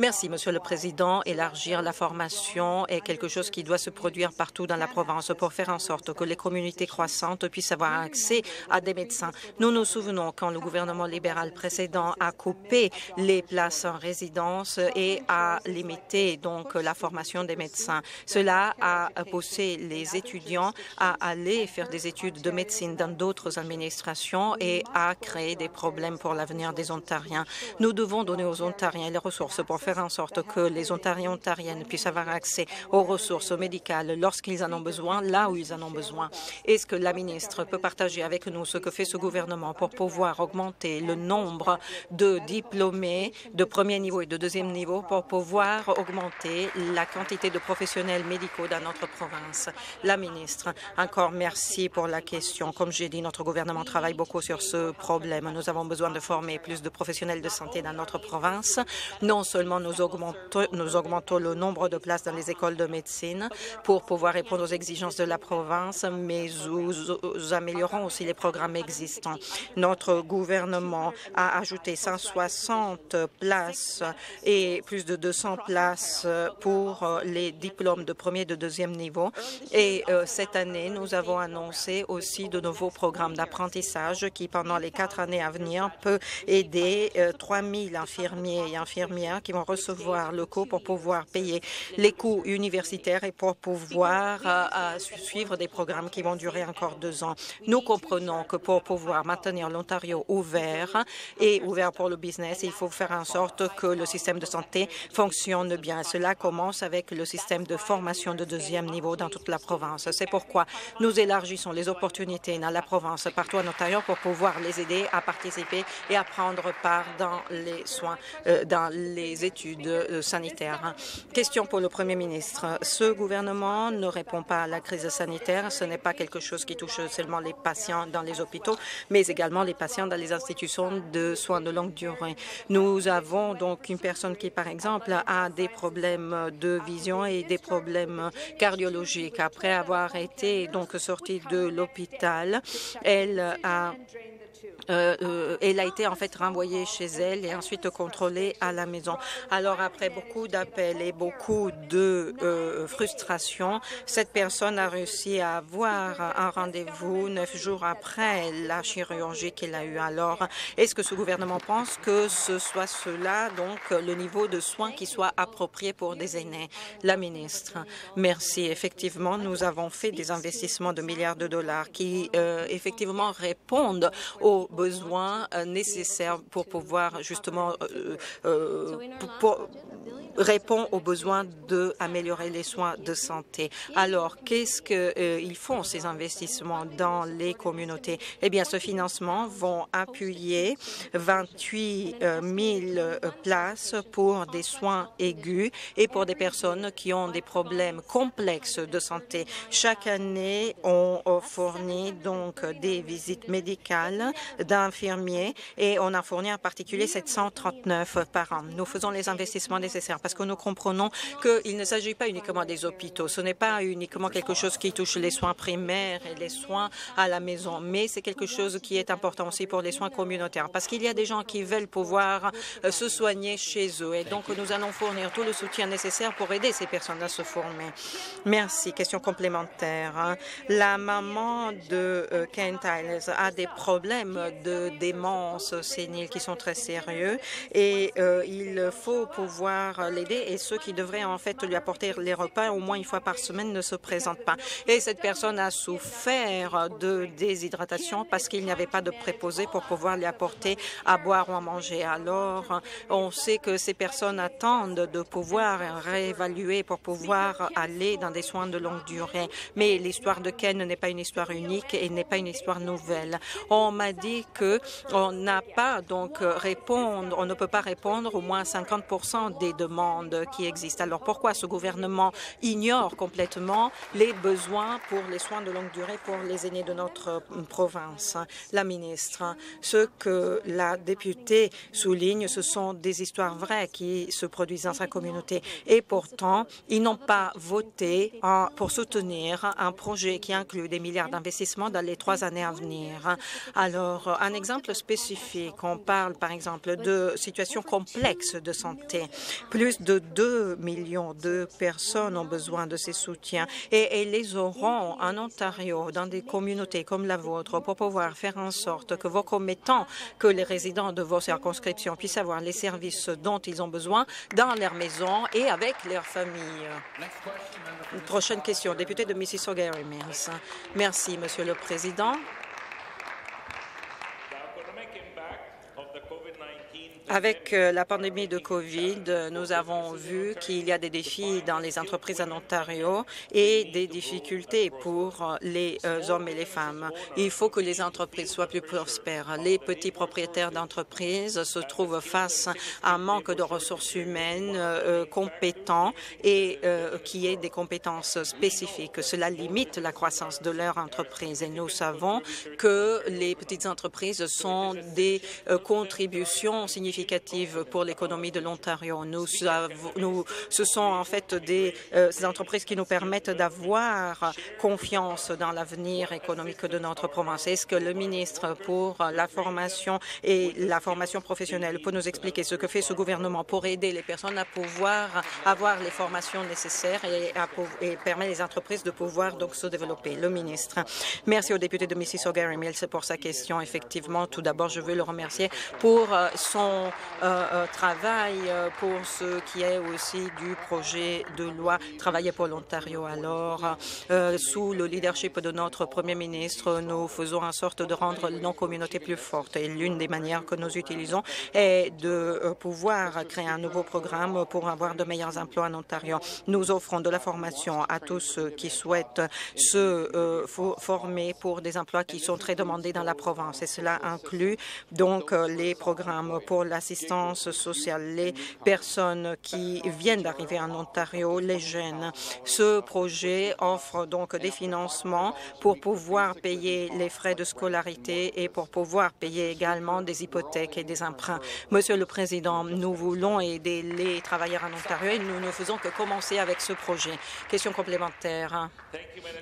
Merci, Monsieur le Président. Élargir la formation est quelque chose qui doit se produire partout dans la province pour faire en sorte que les communautés croissantes puissent avoir accès à des médecins. Nous nous souvenons quand le gouvernement libéral précédent a coupé les places en résidence et a limité donc la formation des médecins. Cela a poussé les étudiants à aller faire des études de médecine dans d'autres administrations et a créé des problèmes pour l'avenir des Ontariens. Nous devons donner aux Ontariens les ressources pour faire faire en sorte que les Ontariens ontariennes puissent avoir accès aux ressources médicales lorsqu'ils en ont besoin, là où ils en ont besoin. Est-ce que la ministre peut partager avec nous ce que fait ce gouvernement pour pouvoir augmenter le nombre de diplômés de premier niveau et de deuxième niveau pour pouvoir augmenter la quantité de professionnels médicaux dans notre province? La ministre, encore merci pour la question. Comme j'ai dit, notre gouvernement travaille beaucoup sur ce problème. Nous avons besoin de former plus de professionnels de santé dans notre province, non seulement nous augmentons, le nombre de places dans les écoles de médecine pour pouvoir répondre aux exigences de la province, mais nous améliorons aussi les programmes existants. Notre gouvernement a ajouté 160 places et plus de 200 places pour les diplômes de premier et de deuxième niveau. Et euh, cette année, nous avons annoncé aussi de nouveaux programmes d'apprentissage qui, pendant les quatre années à venir, peut aider 3 euh, 000 infirmiers et infirmières qui vont recevoir le coût pour pouvoir payer les coûts universitaires et pour pouvoir euh, suivre des programmes qui vont durer encore deux ans. Nous comprenons que pour pouvoir maintenir l'Ontario ouvert et ouvert pour le business, il faut faire en sorte que le système de santé fonctionne bien. Cela commence avec le système de formation de deuxième niveau dans toute la province. C'est pourquoi nous élargissons les opportunités dans la province partout en Ontario pour pouvoir les aider à participer et à prendre part dans les soins, euh, dans les études euh, sanitaires. Question pour le Premier ministre. Ce gouvernement ne répond pas à la crise sanitaire. Ce n'est pas quelque chose qui touche seulement les patients dans les hôpitaux, mais également les patients dans les institutions de soins de longue durée. Nous avons donc une personne qui, par exemple, a des problèmes de vision et des problèmes cardiologiques. Après avoir été donc sortie de l'hôpital, elle a euh, euh, elle a été en fait renvoyée chez elle et ensuite contrôlée à la maison. Alors, après beaucoup d'appels et beaucoup de euh, frustration, cette personne a réussi à avoir un rendez-vous neuf jours après la chirurgie qu'elle a eue. Alors, est-ce que ce gouvernement pense que ce soit cela, donc le niveau de soins qui soit approprié pour des aînés? La ministre, merci. Effectivement, nous avons fait des investissements de milliards de dollars qui, euh, effectivement, répondent aux besoins euh, nécessaires pour pouvoir justement euh, euh, répond aux besoins d'améliorer les soins de santé. Alors, qu'est-ce qu'ils euh, font, ces investissements dans les communautés? Eh bien, ce financement vont appuyer 28 000 euh, places pour des soins aigus et pour des personnes qui ont des problèmes complexes de santé. Chaque année, on fournit donc des visites médicales d'infirmiers et on a fourni en particulier 739 par an. Nous faisons investissements nécessaires parce que nous comprenons qu'il ne s'agit pas uniquement des hôpitaux. Ce n'est pas uniquement quelque chose qui touche les soins primaires et les soins à la maison, mais c'est quelque chose qui est important aussi pour les soins communautaires parce qu'il y a des gens qui veulent pouvoir euh, se soigner chez eux et donc nous allons fournir tout le soutien nécessaire pour aider ces personnes à se former. Merci. Question complémentaire. La maman de euh, Kent Tiles a des problèmes de démence sénile qui sont très sérieux et euh, il faut pouvoir l'aider et ceux qui devraient en fait lui apporter les repas au moins une fois par semaine ne se présentent pas. Et cette personne a souffert de déshydratation parce qu'il n'y avait pas de préposé pour pouvoir lui apporter à boire ou à manger. Alors, on sait que ces personnes attendent de pouvoir réévaluer pour pouvoir aller dans des soins de longue durée. Mais l'histoire de Ken n'est pas une histoire unique et n'est pas une histoire nouvelle. On m'a dit que on n'a pas donc répondre, on ne peut pas répondre au moins 50 des demandes qui existent. Alors pourquoi ce gouvernement ignore complètement les besoins pour les soins de longue durée pour les aînés de notre province? La ministre, ce que la députée souligne, ce sont des histoires vraies qui se produisent dans sa communauté. Et pourtant, ils n'ont pas voté pour soutenir un projet qui inclut des milliards d'investissements dans les trois années à venir. Alors, un exemple spécifique, on parle par exemple de situations complexes de santé. Plus de 2 millions de personnes ont besoin de ces soutiens et, elles les auront en Ontario, dans des communautés comme la vôtre, pour pouvoir faire en sorte que vos commettants, que les résidents de vos circonscriptions puissent avoir les services dont ils ont besoin dans leur maison et avec leur famille. Prochaine question, député de Mississauga. Merci, Monsieur le Président. Avec euh, la pandémie de COVID, nous avons vu qu'il y a des défis dans les entreprises en Ontario et des difficultés pour les euh, hommes et les femmes. Il faut que les entreprises soient plus prospères. Les petits propriétaires d'entreprises se trouvent face à un manque de ressources humaines euh, compétents et qui aient des compétences spécifiques. Cela limite la croissance de leur entreprise et nous savons que les petites entreprises sont des contributions significatives pour l'économie de l'Ontario. Nous, nous, ce sont en fait des euh, entreprises qui nous permettent d'avoir confiance dans l'avenir économique de notre province. Est-ce que le ministre pour la formation et la formation professionnelle peut nous expliquer ce que fait ce gouvernement pour aider les personnes à pouvoir avoir les formations nécessaires et, à, et permettre les entreprises de pouvoir donc se développer? Le ministre. Merci au député de Mississauga, Mills, pour sa question. Effectivement, tout d'abord, je veux le remercier pour euh, son euh, travail euh, pour ce qui est aussi du projet de loi Travailler pour l'Ontario. Alors, euh, sous le leadership de notre Premier ministre, nous faisons en sorte de rendre nos communautés plus fortes. Et l'une des manières que nous utilisons est de pouvoir créer un nouveau programme pour avoir de meilleurs emplois en Ontario. Nous offrons de la formation à tous ceux qui souhaitent se former pour des emplois qui sont très demandés dans la province. Et cela inclut donc les programmes pour la l'assistance sociale, les personnes qui viennent d'arriver en Ontario, les jeunes. Ce projet offre donc des financements pour pouvoir payer les frais de scolarité et pour pouvoir payer également des hypothèques et des emprunts. Monsieur le Président, nous voulons aider les travailleurs en Ontario et nous ne faisons que commencer avec ce projet. Question complémentaire.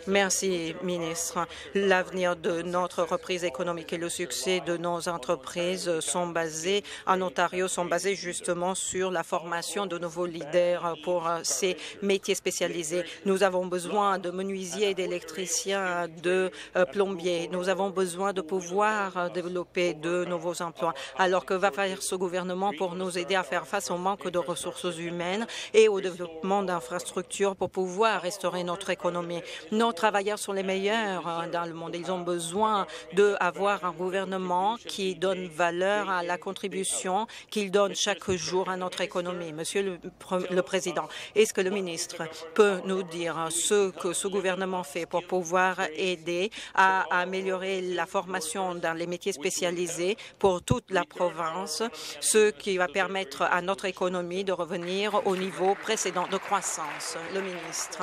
Merci, ministre. L'avenir de notre reprise économique et le succès de nos entreprises sont basées en Ontario sont basées justement sur la formation de nouveaux leaders pour ces métiers spécialisés. Nous avons besoin de menuisiers, d'électriciens, de plombiers. Nous avons besoin de pouvoir développer de nouveaux emplois. Alors que va faire ce gouvernement pour nous aider à faire face au manque de ressources humaines et au développement d'infrastructures pour pouvoir restaurer notre économie? Nos travailleurs sont les meilleurs dans le monde. Ils ont besoin d'avoir un gouvernement qui donne valeur à la contribution qu'il donne chaque jour à notre économie. Monsieur le, le Président, est-ce que le ministre peut nous dire ce que ce gouvernement fait pour pouvoir aider à améliorer la formation dans les métiers spécialisés pour toute la province, ce qui va permettre à notre économie de revenir au niveau précédent de croissance? Le ministre,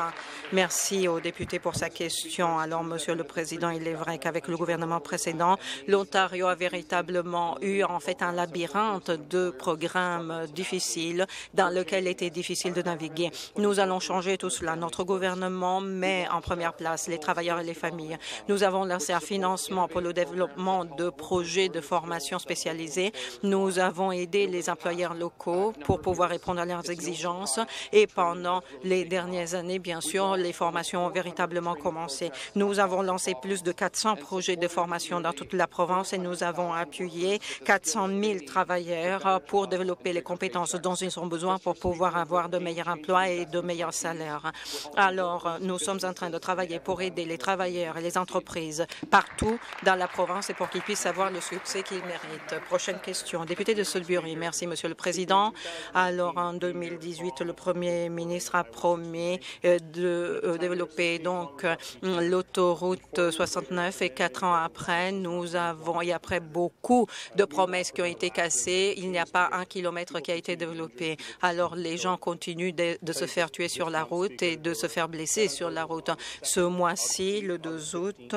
merci au député pour sa question. Alors, Monsieur le Président, il est vrai qu'avec le gouvernement précédent, l'Ontario a véritablement eu en fait un labyrinthe de programmes difficiles dans lequel il était difficile de naviguer. Nous allons changer tout cela. Notre gouvernement met en première place les travailleurs et les familles. Nous avons lancé un financement pour le développement de projets de formation spécialisés. Nous avons aidé les employeurs locaux pour pouvoir répondre à leurs exigences et pendant les dernières années, bien sûr, les formations ont véritablement commencé. Nous avons lancé plus de 400 projets de formation dans toute la province et nous avons appuyé 400 000 travailleurs pour développer les compétences dont ils ont besoin pour pouvoir avoir de meilleurs emplois et de meilleurs salaires. Alors, nous sommes en train de travailler pour aider les travailleurs et les entreprises partout dans la province et pour qu'ils puissent avoir le succès qu'ils méritent. Prochaine question. Député de Sudbury. Merci, Monsieur le Président. Alors, en 2018, le Premier ministre a promis euh, de euh, développer donc euh, l'autoroute 69 et quatre ans après, nous avons, et après beaucoup de promesses qui ont été cassées, il n'y a pas un kilomètre qui a été développé. Alors, les gens continuent de, se faire tuer sur la route et de se faire blesser sur la route. Ce mois-ci, le 2 août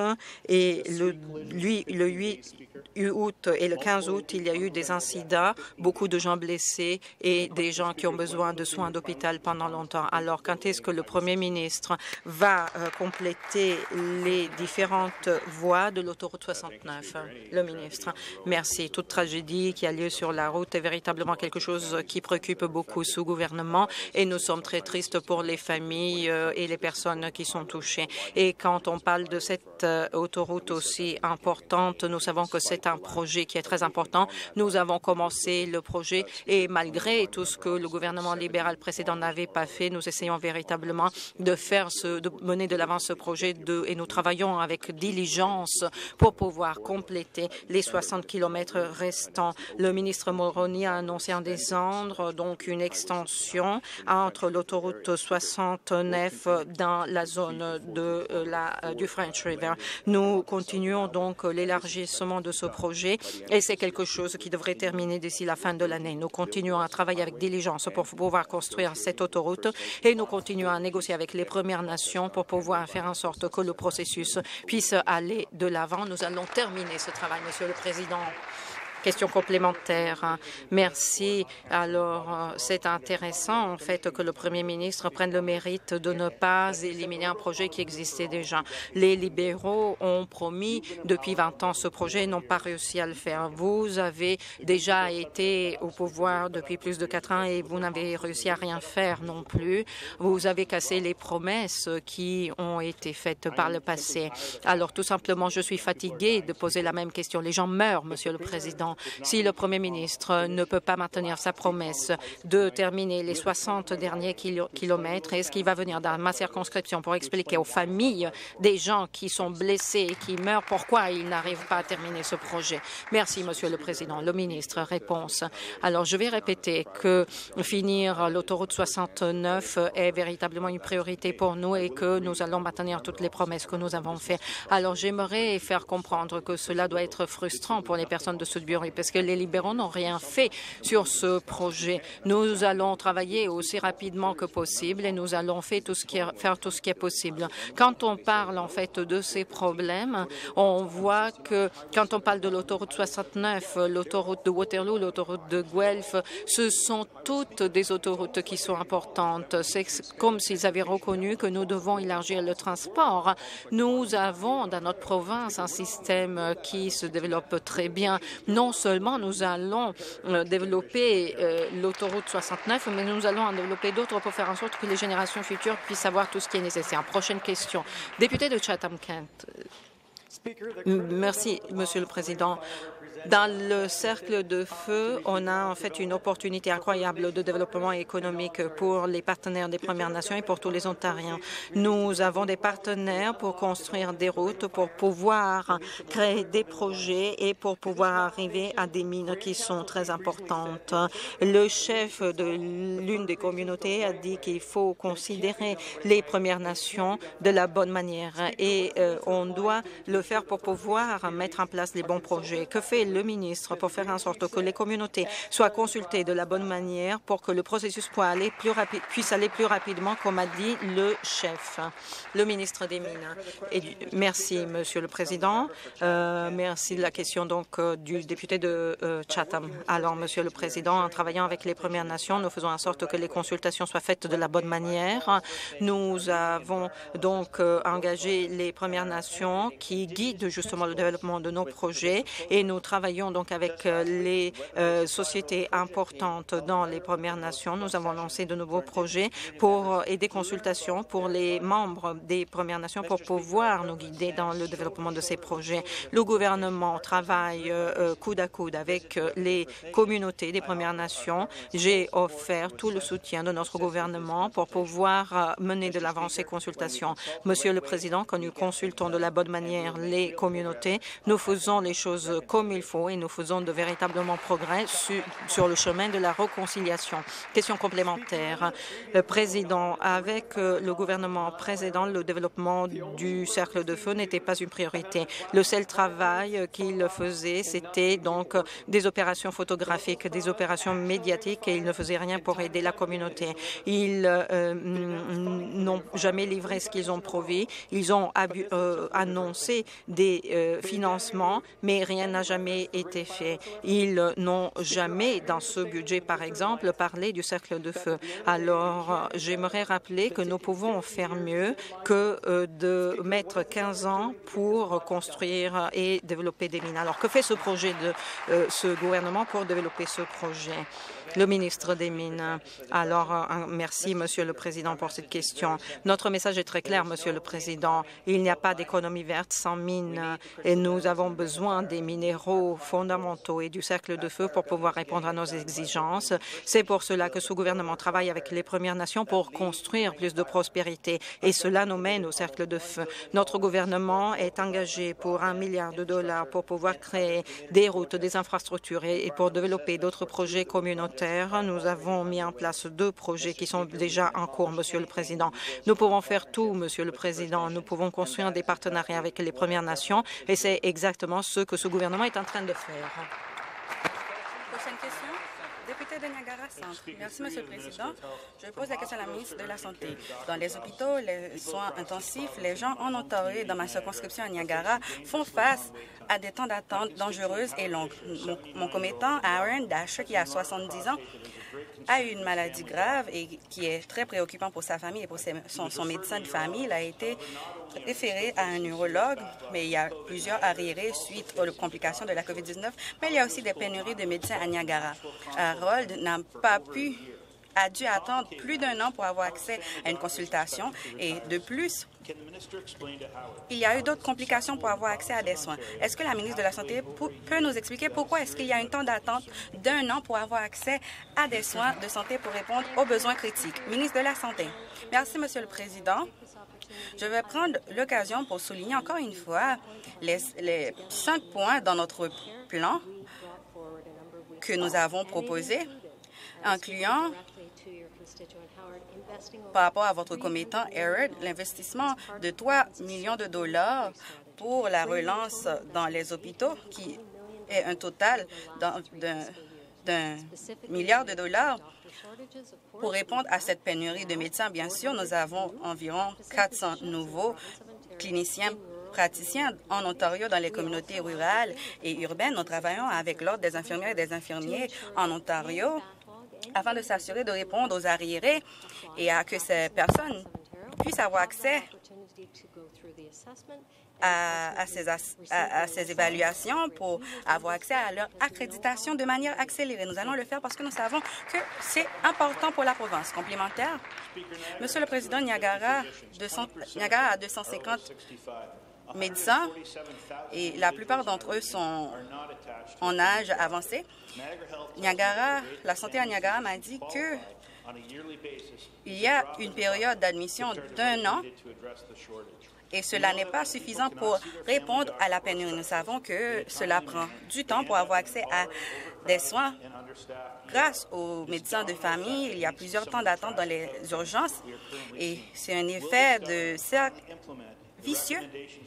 et le, lui, le 8 août et le 15 août, il y a eu des incidents, beaucoup de gens blessés et des gens qui ont besoin de soins d'hôpital pendant longtemps. Alors, quand est-ce que le Premier ministre va euh, compléter les différentes voies de l'autoroute 69 Le ministre. Merci. Toute tragédie qui a lieu sur la route est véritablement quelque chose qui préoccupe beaucoup ce gouvernement et nous sommes très tristes pour les familles euh, et les personnes qui sont touchées. Et quand on parle de cette euh, autoroute aussi importante, nous savons que c'est un projet qui est très important. Nous avons commencé le projet et malgré tout ce que le gouvernement libéral précédent n'avait pas fait, nous essayons véritablement de faire ce, de mener de l'avant ce projet et nous travaillons avec diligence pour pouvoir compléter les 60 kilomètres restants. Le ministre Moroni a annoncé en décembre donc une extension entre l'autoroute 69 dans la zone de euh, la, euh, du French River. Nous continuons donc l'élargissement de ce projet et c'est quelque chose qui devrait terminer d'ici la fin de l'année. Nous continuons à travailler avec diligence pour pouvoir construire cette autoroute et nous continuons à négocier avec les Premières Nations pour pouvoir faire en sorte que le processus puisse aller de l'avant. Nous allons terminer ce travail, Monsieur le Président. Question complémentaire. Merci. Alors, euh, c'est intéressant, en fait, que le Premier ministre prenne le mérite de ne pas éliminer un projet qui existait déjà. Les libéraux ont promis depuis 20 ans ce projet et n'ont pas réussi à le faire. Vous avez déjà été au pouvoir depuis plus de quatre ans et vous n'avez réussi à rien faire non plus. Vous avez cassé les promesses qui ont été faites par le passé. Alors, tout simplement, je suis fatiguée de poser la même question. Les gens meurent, Monsieur le Président. Si le Premier ministre ne peut pas maintenir sa promesse de terminer les 60 derniers kilomètres, est-ce qu'il va venir dans ma circonscription pour expliquer aux familles des gens qui sont blessés et qui meurent pourquoi il n'arrive pas à terminer ce projet? Merci, Monsieur le Président. Le ministre, réponse. Alors, je vais répéter que finir l'autoroute 69 est véritablement une priorité pour nous et que nous allons maintenir toutes les promesses que nous avons faites. Alors, j'aimerais faire comprendre que cela doit être frustrant pour les personnes de Sudbury parce que les libéraux n'ont rien fait sur ce projet. Nous allons travailler aussi rapidement que possible et nous allons faire tout ce qui est, possible. Quand on parle en fait de ces problèmes, on voit que quand on parle de l'autoroute 69, l'autoroute de Waterloo, l'autoroute de Guelph, ce sont toutes des autoroutes qui sont importantes. C'est comme s'ils avaient reconnu que nous devons élargir le transport. Nous avons dans notre province un système qui se développe très bien, non seulement nous allons euh, développer euh, l'autoroute 69, mais nous allons en développer d'autres pour faire en sorte que les générations futures puissent avoir tout ce qui est nécessaire. Prochaine question. Député de Chatham-Kent. Merci, Monsieur le Président. Dans le cercle de feu, on a en fait une opportunité incroyable de développement économique pour les partenaires des Premières Nations et pour tous les Ontariens. Nous avons des partenaires pour construire des routes, pour pouvoir créer des projets et pour pouvoir arriver à des mines qui sont très importantes. Le chef de l'une des communautés a dit qu'il faut considérer les Premières Nations de la bonne manière et euh, on doit le faire pour pouvoir mettre en place les bons projets. Que fait le ministre pour faire en sorte que les communautés soient consultées de la bonne manière pour que le processus puisse aller plus, rapide, puisse aller plus rapidement, comme a dit le chef, le ministre des Mines. Et, merci, Monsieur le Président. Euh, merci de la question donc euh, du député de euh, Chatham. Alors, Monsieur le Président, en travaillant avec les Premières Nations, nous faisons en sorte que les consultations soient faites de la bonne manière. Nous avons donc engagé les Premières Nations qui guident justement le développement de nos projets et nous travaillons travaillons donc avec euh, les euh, sociétés importantes dans les Premières Nations. Nous avons lancé de nouveaux projets pour et des consultations pour les membres des Premières Nations pour pouvoir nous guider dans le développement de ces projets. Le gouvernement travaille euh, coude à coude avec les communautés des Premières Nations. J'ai offert tout le soutien de notre gouvernement pour pouvoir mener de l'avant ces consultations. Monsieur le Président, quand nous consultons de la bonne manière les communautés, nous faisons les choses comme il et nous faisons de véritablement progrès sur, le chemin de la réconciliation. Question complémentaire. Le président, avec euh, le gouvernement précédent, le développement du cercle de feu n'était pas une priorité. Le seul travail qu'il faisait, c'était donc des opérations photographiques, des opérations médiatiques et il ne faisait rien pour aider la communauté. Ils euh, n'ont jamais livré ce qu'ils ont promis. Ils ont euh, annoncé des financements, mais rien n'a jamais été fait. Ils n'ont jamais, dans ce budget, par exemple, parlé du cercle de feu. Alors, j'aimerais rappeler que nous pouvons faire mieux que euh, de mettre 15 ans pour construire et développer des mines. Alors, que fait ce projet de euh, ce gouvernement pour développer ce projet? Le ministre des Mines. Alors, euh, merci, Monsieur le Président, pour cette question. Notre message est très clair, Monsieur le Président. Il n'y a pas d'économie verte sans mines et nous avons besoin des minéraux fondamentaux et du cercle de feu pour pouvoir répondre à nos exigences. C'est pour cela que ce gouvernement travaille avec les Premières Nations pour construire plus de prospérité et cela nous mène au cercle de feu. Notre gouvernement est engagé pour un milliard de dollars pour pouvoir créer des routes, des infrastructures et pour développer d'autres projets communautaires nous avons mis en place deux projets qui sont déjà en cours, Monsieur le Président. Nous pouvons faire tout, Monsieur le Président. Nous pouvons construire des partenariats avec les Premières Nations et c'est exactement ce que ce gouvernement est en train de faire. De Niagara Centre. Merci, Monsieur le Président. Je pose la question à la ministre de la Santé. Dans les hôpitaux, les soins intensifs, les gens en Ontario dans ma circonscription à Niagara font face à des temps d'attente dangereuses et longues. Mon, commettant, Aaron Dasher, qui a 70 ans, a une maladie grave et qui est très préoccupant pour sa famille et pour son, médecin de famille. Il a été référé à un neurologue, mais il y a plusieurs arriérés suite aux complications de la COVID-19. Mais il y a aussi des pénuries de médecins à Niagara. Harold n'a pas pu a dû attendre plus d'un an pour avoir accès à une consultation et de plus, il y a eu d'autres complications pour avoir accès à des soins. Est-ce que la ministre de la Santé peut nous expliquer pourquoi est-ce qu'il y a un temps d'attente d'un an pour avoir accès à des soins de santé pour répondre aux besoins critiques? Ministre de la Santé. Merci, Monsieur le Président. Je vais prendre l'occasion pour souligner encore une fois les, les cinq points dans notre plan que nous avons proposé, incluant par rapport à votre commettant Herod, l'investissement de 3 millions de dollars pour la relance dans les hôpitaux, qui est un total d'un milliard de dollars pour répondre à cette pénurie de médecins. Bien sûr, nous avons environ 400 nouveaux cliniciens praticiens en Ontario dans les communautés rurales et urbaines. Nous travaillons avec l'Ordre des infirmières et des infirmiers en Ontario afin de s'assurer de répondre aux arriérés et à que ces personnes puissent avoir accès à, ces, évaluations pour avoir accès à leur accréditation de manière accélérée. Nous allons le faire parce que nous savons que c'est important pour la province. Complémentaire, Monsieur le Président, Niagara, Niagara a 250 médecins et la plupart d'entre eux sont en âge avancé. Niagara, la santé à Niagara m'a dit que il y a une période d'admission d'un an et cela n'est pas suffisant pour répondre à la pénurie. Nous savons que cela prend du temps pour avoir accès à des soins. Grâce aux médecins de famille, il y a plusieurs temps d'attente dans les urgences et c'est un effet de cercle vicieux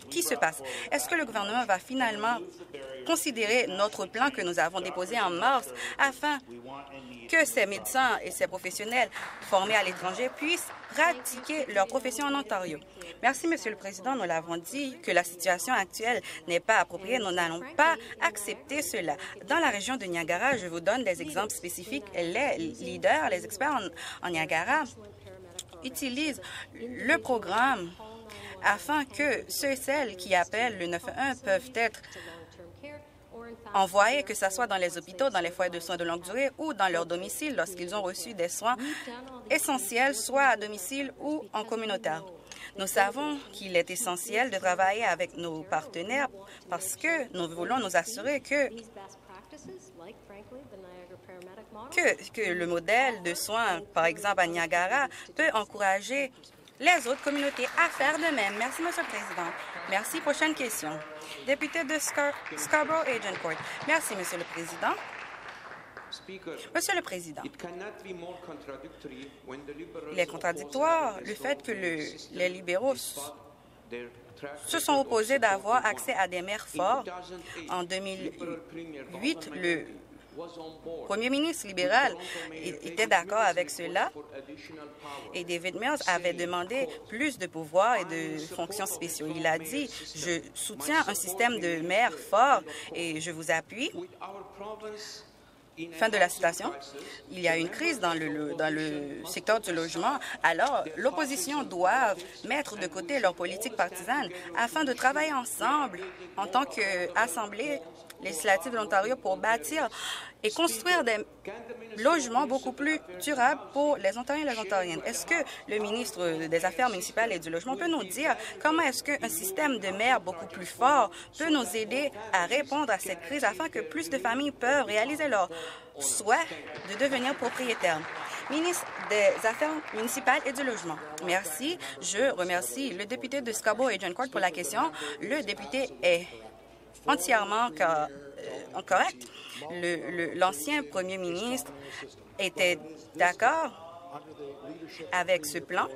qui se passe. Est-ce que le gouvernement va finalement considérer notre plan que nous avons déposé en mars afin que ces médecins et ces professionnels formés à l'étranger puissent pratiquer leur profession en Ontario? Merci, Monsieur le Président. Nous l'avons dit que la situation actuelle n'est pas appropriée. Nous n'allons pas accepter cela. Dans la région de Niagara, je vous donne des exemples spécifiques. Les leaders, les experts en, Niagara utilisent le programme afin que ceux et celles qui appellent le 911 peuvent être envoyés, que ce soit dans les hôpitaux, dans les foyers de soins de longue durée ou dans leur domicile lorsqu'ils ont reçu des soins essentiels, soit à domicile ou en communautaire. Nous savons qu'il est essentiel de travailler avec nos partenaires parce que nous voulons nous assurer que, que, que le modèle de soins, par exemple à Niagara, peut encourager les autres communautés à faire de même. Merci, Monsieur le Président. Merci. Prochaine question. Député de Scarborough Agent Court. Merci, Monsieur le Président. Monsieur le Président, il est contradictoire le fait que les libéraux se sont opposés d'avoir accès à des maires forts. En 2008, le Premier ministre libéral était d'accord avec cela et David Mills avait demandé plus de pouvoirs et de fonctions spéciaux. Il a dit, je soutiens un système de maires fort et je vous appuie. Fin de la citation. Il y a une crise dans le, dans le secteur du logement. Alors, l'opposition doit mettre de côté leur politique partisane afin de travailler ensemble en tant qu'Assemblée législative de l'Ontario pour bâtir et construire des logements beaucoup plus durables pour les Ontariens et les Ontariennes. Est-ce que le ministre des Affaires municipales et du Logement peut nous dire comment est-ce qu'un système de maires beaucoup plus fort peut nous aider à répondre à cette crise afin que plus de familles peuvent réaliser leur souhait de devenir propriétaires? Ministre des Affaires municipales et du Logement. Merci. Je remercie le député de Scarborough et John Court pour la question. Le député est entièrement euh, correct l'ancien premier ministre était d'accord avec ce plan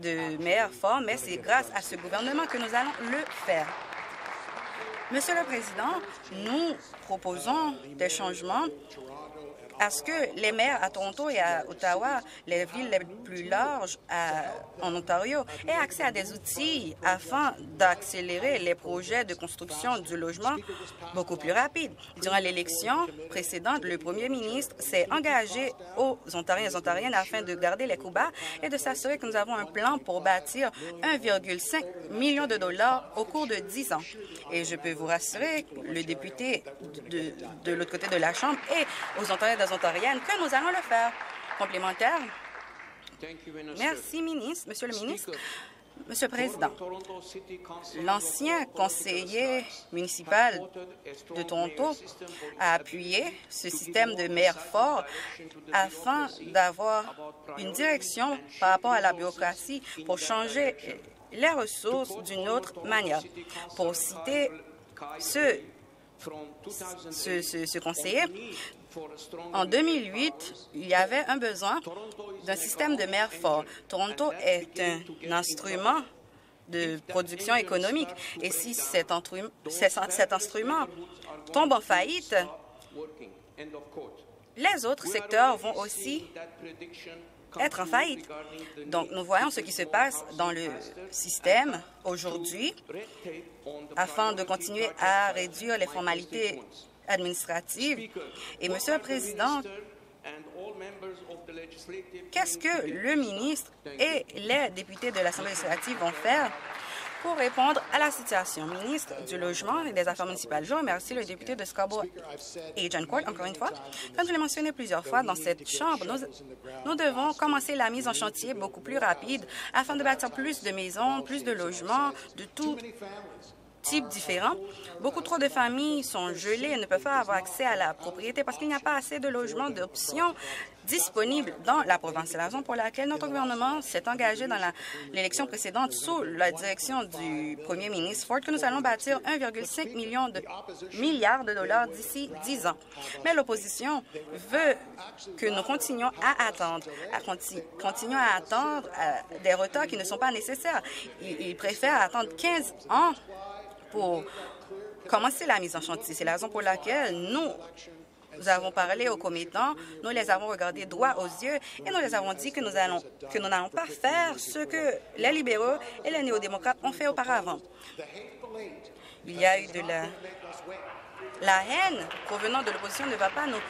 de maire fort, mais c'est grâce à ce gouvernement que nous allons le faire. Monsieur le Président, nous proposons des changements à ce que les maires à Toronto et à Ottawa, les villes les plus larges en Ontario, aient accès à des outils afin d'accélérer les projets de construction du logement beaucoup plus rapide. Durant l'élection précédente, le premier ministre s'est engagé aux Ontariens et Ontariennes afin de garder les coûts bas et de s'assurer que nous avons un plan pour bâtir 1,5 million de dollars au cours de 10 ans. Et je peux vous rassurer, le député de, l'autre côté de la Chambre et aux Ontariens que nous allons le faire. Complémentaire. Merci, ministre. Monsieur le ministre. Monsieur le Président, l'ancien conseiller municipal de Toronto a appuyé ce système de maire fort afin d'avoir une direction par rapport à la bureaucratie pour changer les ressources d'une autre manière. Pour citer ce, ce, ce conseiller, en 2008, il y avait un besoin d'un système de mer fort. Toronto est un instrument de production économique. Et si cet, instrument tombe en faillite, les autres secteurs vont aussi être en faillite. Donc, nous voyons ce qui se passe dans le système aujourd'hui afin de continuer à réduire les formalités administrative. Et, Monsieur le Président, qu'est-ce que le ministre et les députés de l'Assemblée législative vont faire pour répondre à la situation? Ministre du Logement et des Affaires municipales, je remercie le député de Scarborough et John Court, encore une fois. Comme je l'ai mentionné plusieurs fois dans cette Chambre, nous, nous devons commencer la mise en chantier beaucoup plus rapide afin de bâtir plus de maisons, plus de logements, de tout types différents. Beaucoup trop de familles sont gelées et ne peuvent pas avoir accès à la propriété parce qu'il n'y a pas assez de logements d'options disponibles dans la province. C'est la raison pour laquelle notre gouvernement s'est engagé dans l'élection précédente sous la direction du premier ministre Ford que nous allons bâtir 1,5 million de milliards de dollars d'ici 10 ans. Mais l'opposition veut que nous continuions à attendre, à à attendre euh, des retards qui ne sont pas nécessaires. Ils, ils préfèrent attendre 15 ans pour commencer la mise en chantier. C'est la raison pour laquelle nous nous avons parlé aux commettants, nous les avons regardés droit aux yeux et nous les avons dit que nous n'allons pas faire ce que les libéraux et les néo-démocrates ont fait auparavant. Il y a eu de la, la haine provenant de l'opposition ne va pas nous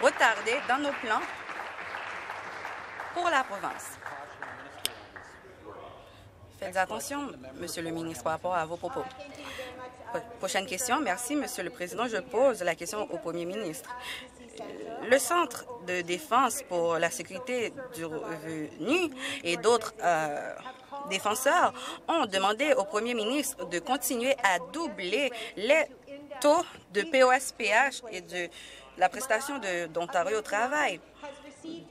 retarder dans nos plans pour la province. Attention, Monsieur le ministre, par rapport à vos propos. Prochaine question. Merci, Monsieur le Président. Je pose la question au Premier ministre. Le Centre de défense pour la sécurité du revenu et d'autres euh, défenseurs ont demandé au Premier ministre de continuer à doubler les taux de POSPH et de la prestation d'Ontario au travail.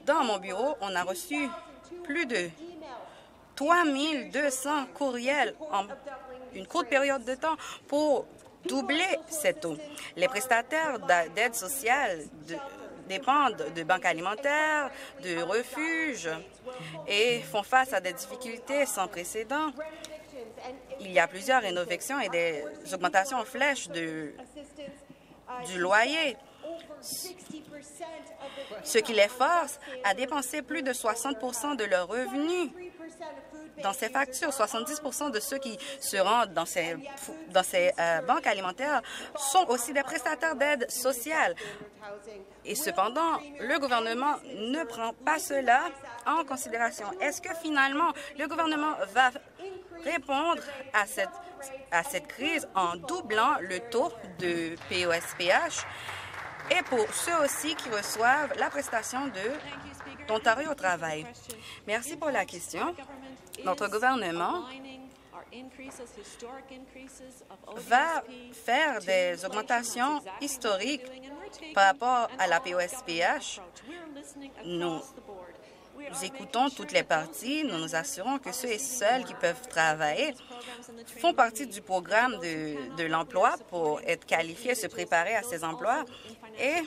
Dans mon bureau, on a reçu plus de 3200 courriels en une courte période de temps pour doubler cette eau. Les prestataires d'aide sociale dépendent de banques alimentaires, de refuges et font face à des difficultés sans précédent. Il y a plusieurs rénovations et des augmentations en flèche du loyer, ce qui les force à dépenser plus de 60 de leurs revenus dans ces factures. 70% de ceux qui se rendent dans ces, euh, banques alimentaires sont aussi des prestataires d'aide sociale. Et cependant, le gouvernement ne prend pas cela en considération. Est-ce que finalement, le gouvernement va répondre à cette, à cette crise en doublant le taux de POSPH et pour ceux aussi qui reçoivent la prestation de d'Ontario au travail. Merci pour la question. Notre gouvernement va faire des augmentations historiques par rapport à la POSPH. Nous nous écoutons toutes les parties. Nous nous assurons que ceux et celles qui peuvent travailler font partie du programme de, l'emploi pour être qualifiés, se préparer à ces emplois. Et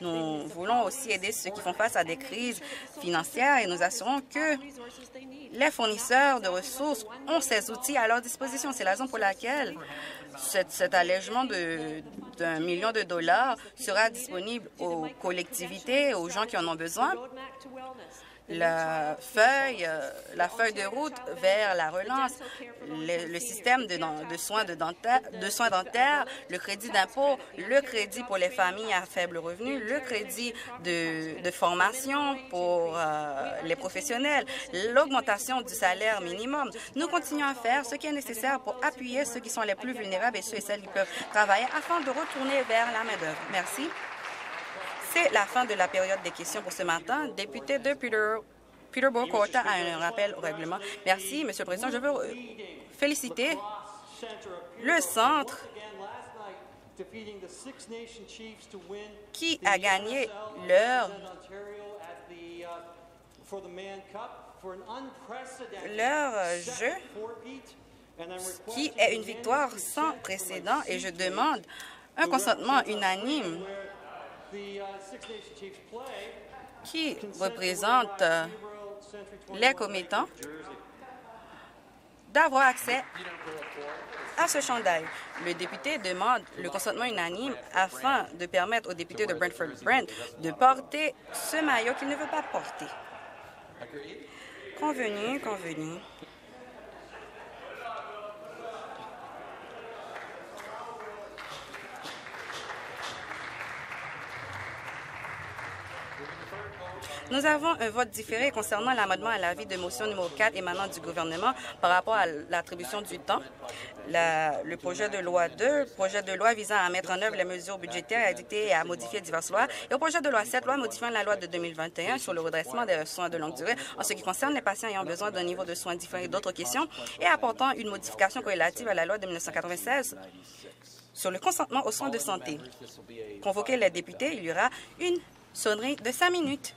nous voulons aussi aider ceux qui font face à des crises financières et nous assurons que les fournisseurs de ressources ont ces outils à leur disposition. C'est la raison pour laquelle cet, allègement d'un million de dollars sera disponible aux collectivités, aux gens qui en ont besoin la feuille, euh, la feuille de route vers la relance, le, système de, soins de, dentaire, de soins dentaires, le crédit d'impôt, le crédit pour les familles à faible revenu, le crédit de, de formation pour euh, les professionnels, l'augmentation du salaire minimum. Nous continuons à faire ce qui est nécessaire pour appuyer ceux qui sont les plus vulnérables et ceux et celles qui peuvent travailler afin de retourner vers la main-d'œuvre. Merci. C'est la fin de la période des questions pour ce matin. Député de Peter, Peterborough Court a un rappel au règlement. Merci, Monsieur le Président. Je veux euh, féliciter le centre qui a gagné leur leur jeu qui est une victoire sans précédent et je demande un consentement unanime qui représente euh, les commettants d'avoir accès à ce chandail? Le député demande le consentement unanime afin de permettre au député de Brentford-Brent de porter ce maillot qu'il ne veut pas porter. Convenu, convenu. Nous avons un vote différé concernant l'amendement à l'avis de motion numéro 4 émanant du gouvernement par rapport à l'attribution du temps. le projet de loi 2, projet de loi visant à mettre en œuvre les mesures budgétaires édictées et à modifier diverses lois, et au projet de loi 7, loi modifiant la loi de 2021 sur le redressement des soins de longue durée en ce qui concerne les patients ayant besoin d'un niveau de soins différent et d'autres questions, et apportant une modification corrélative à la loi de 1996 sur le consentement aux soins de santé. Convoquer les députés, il y aura une sonnerie de cinq minutes.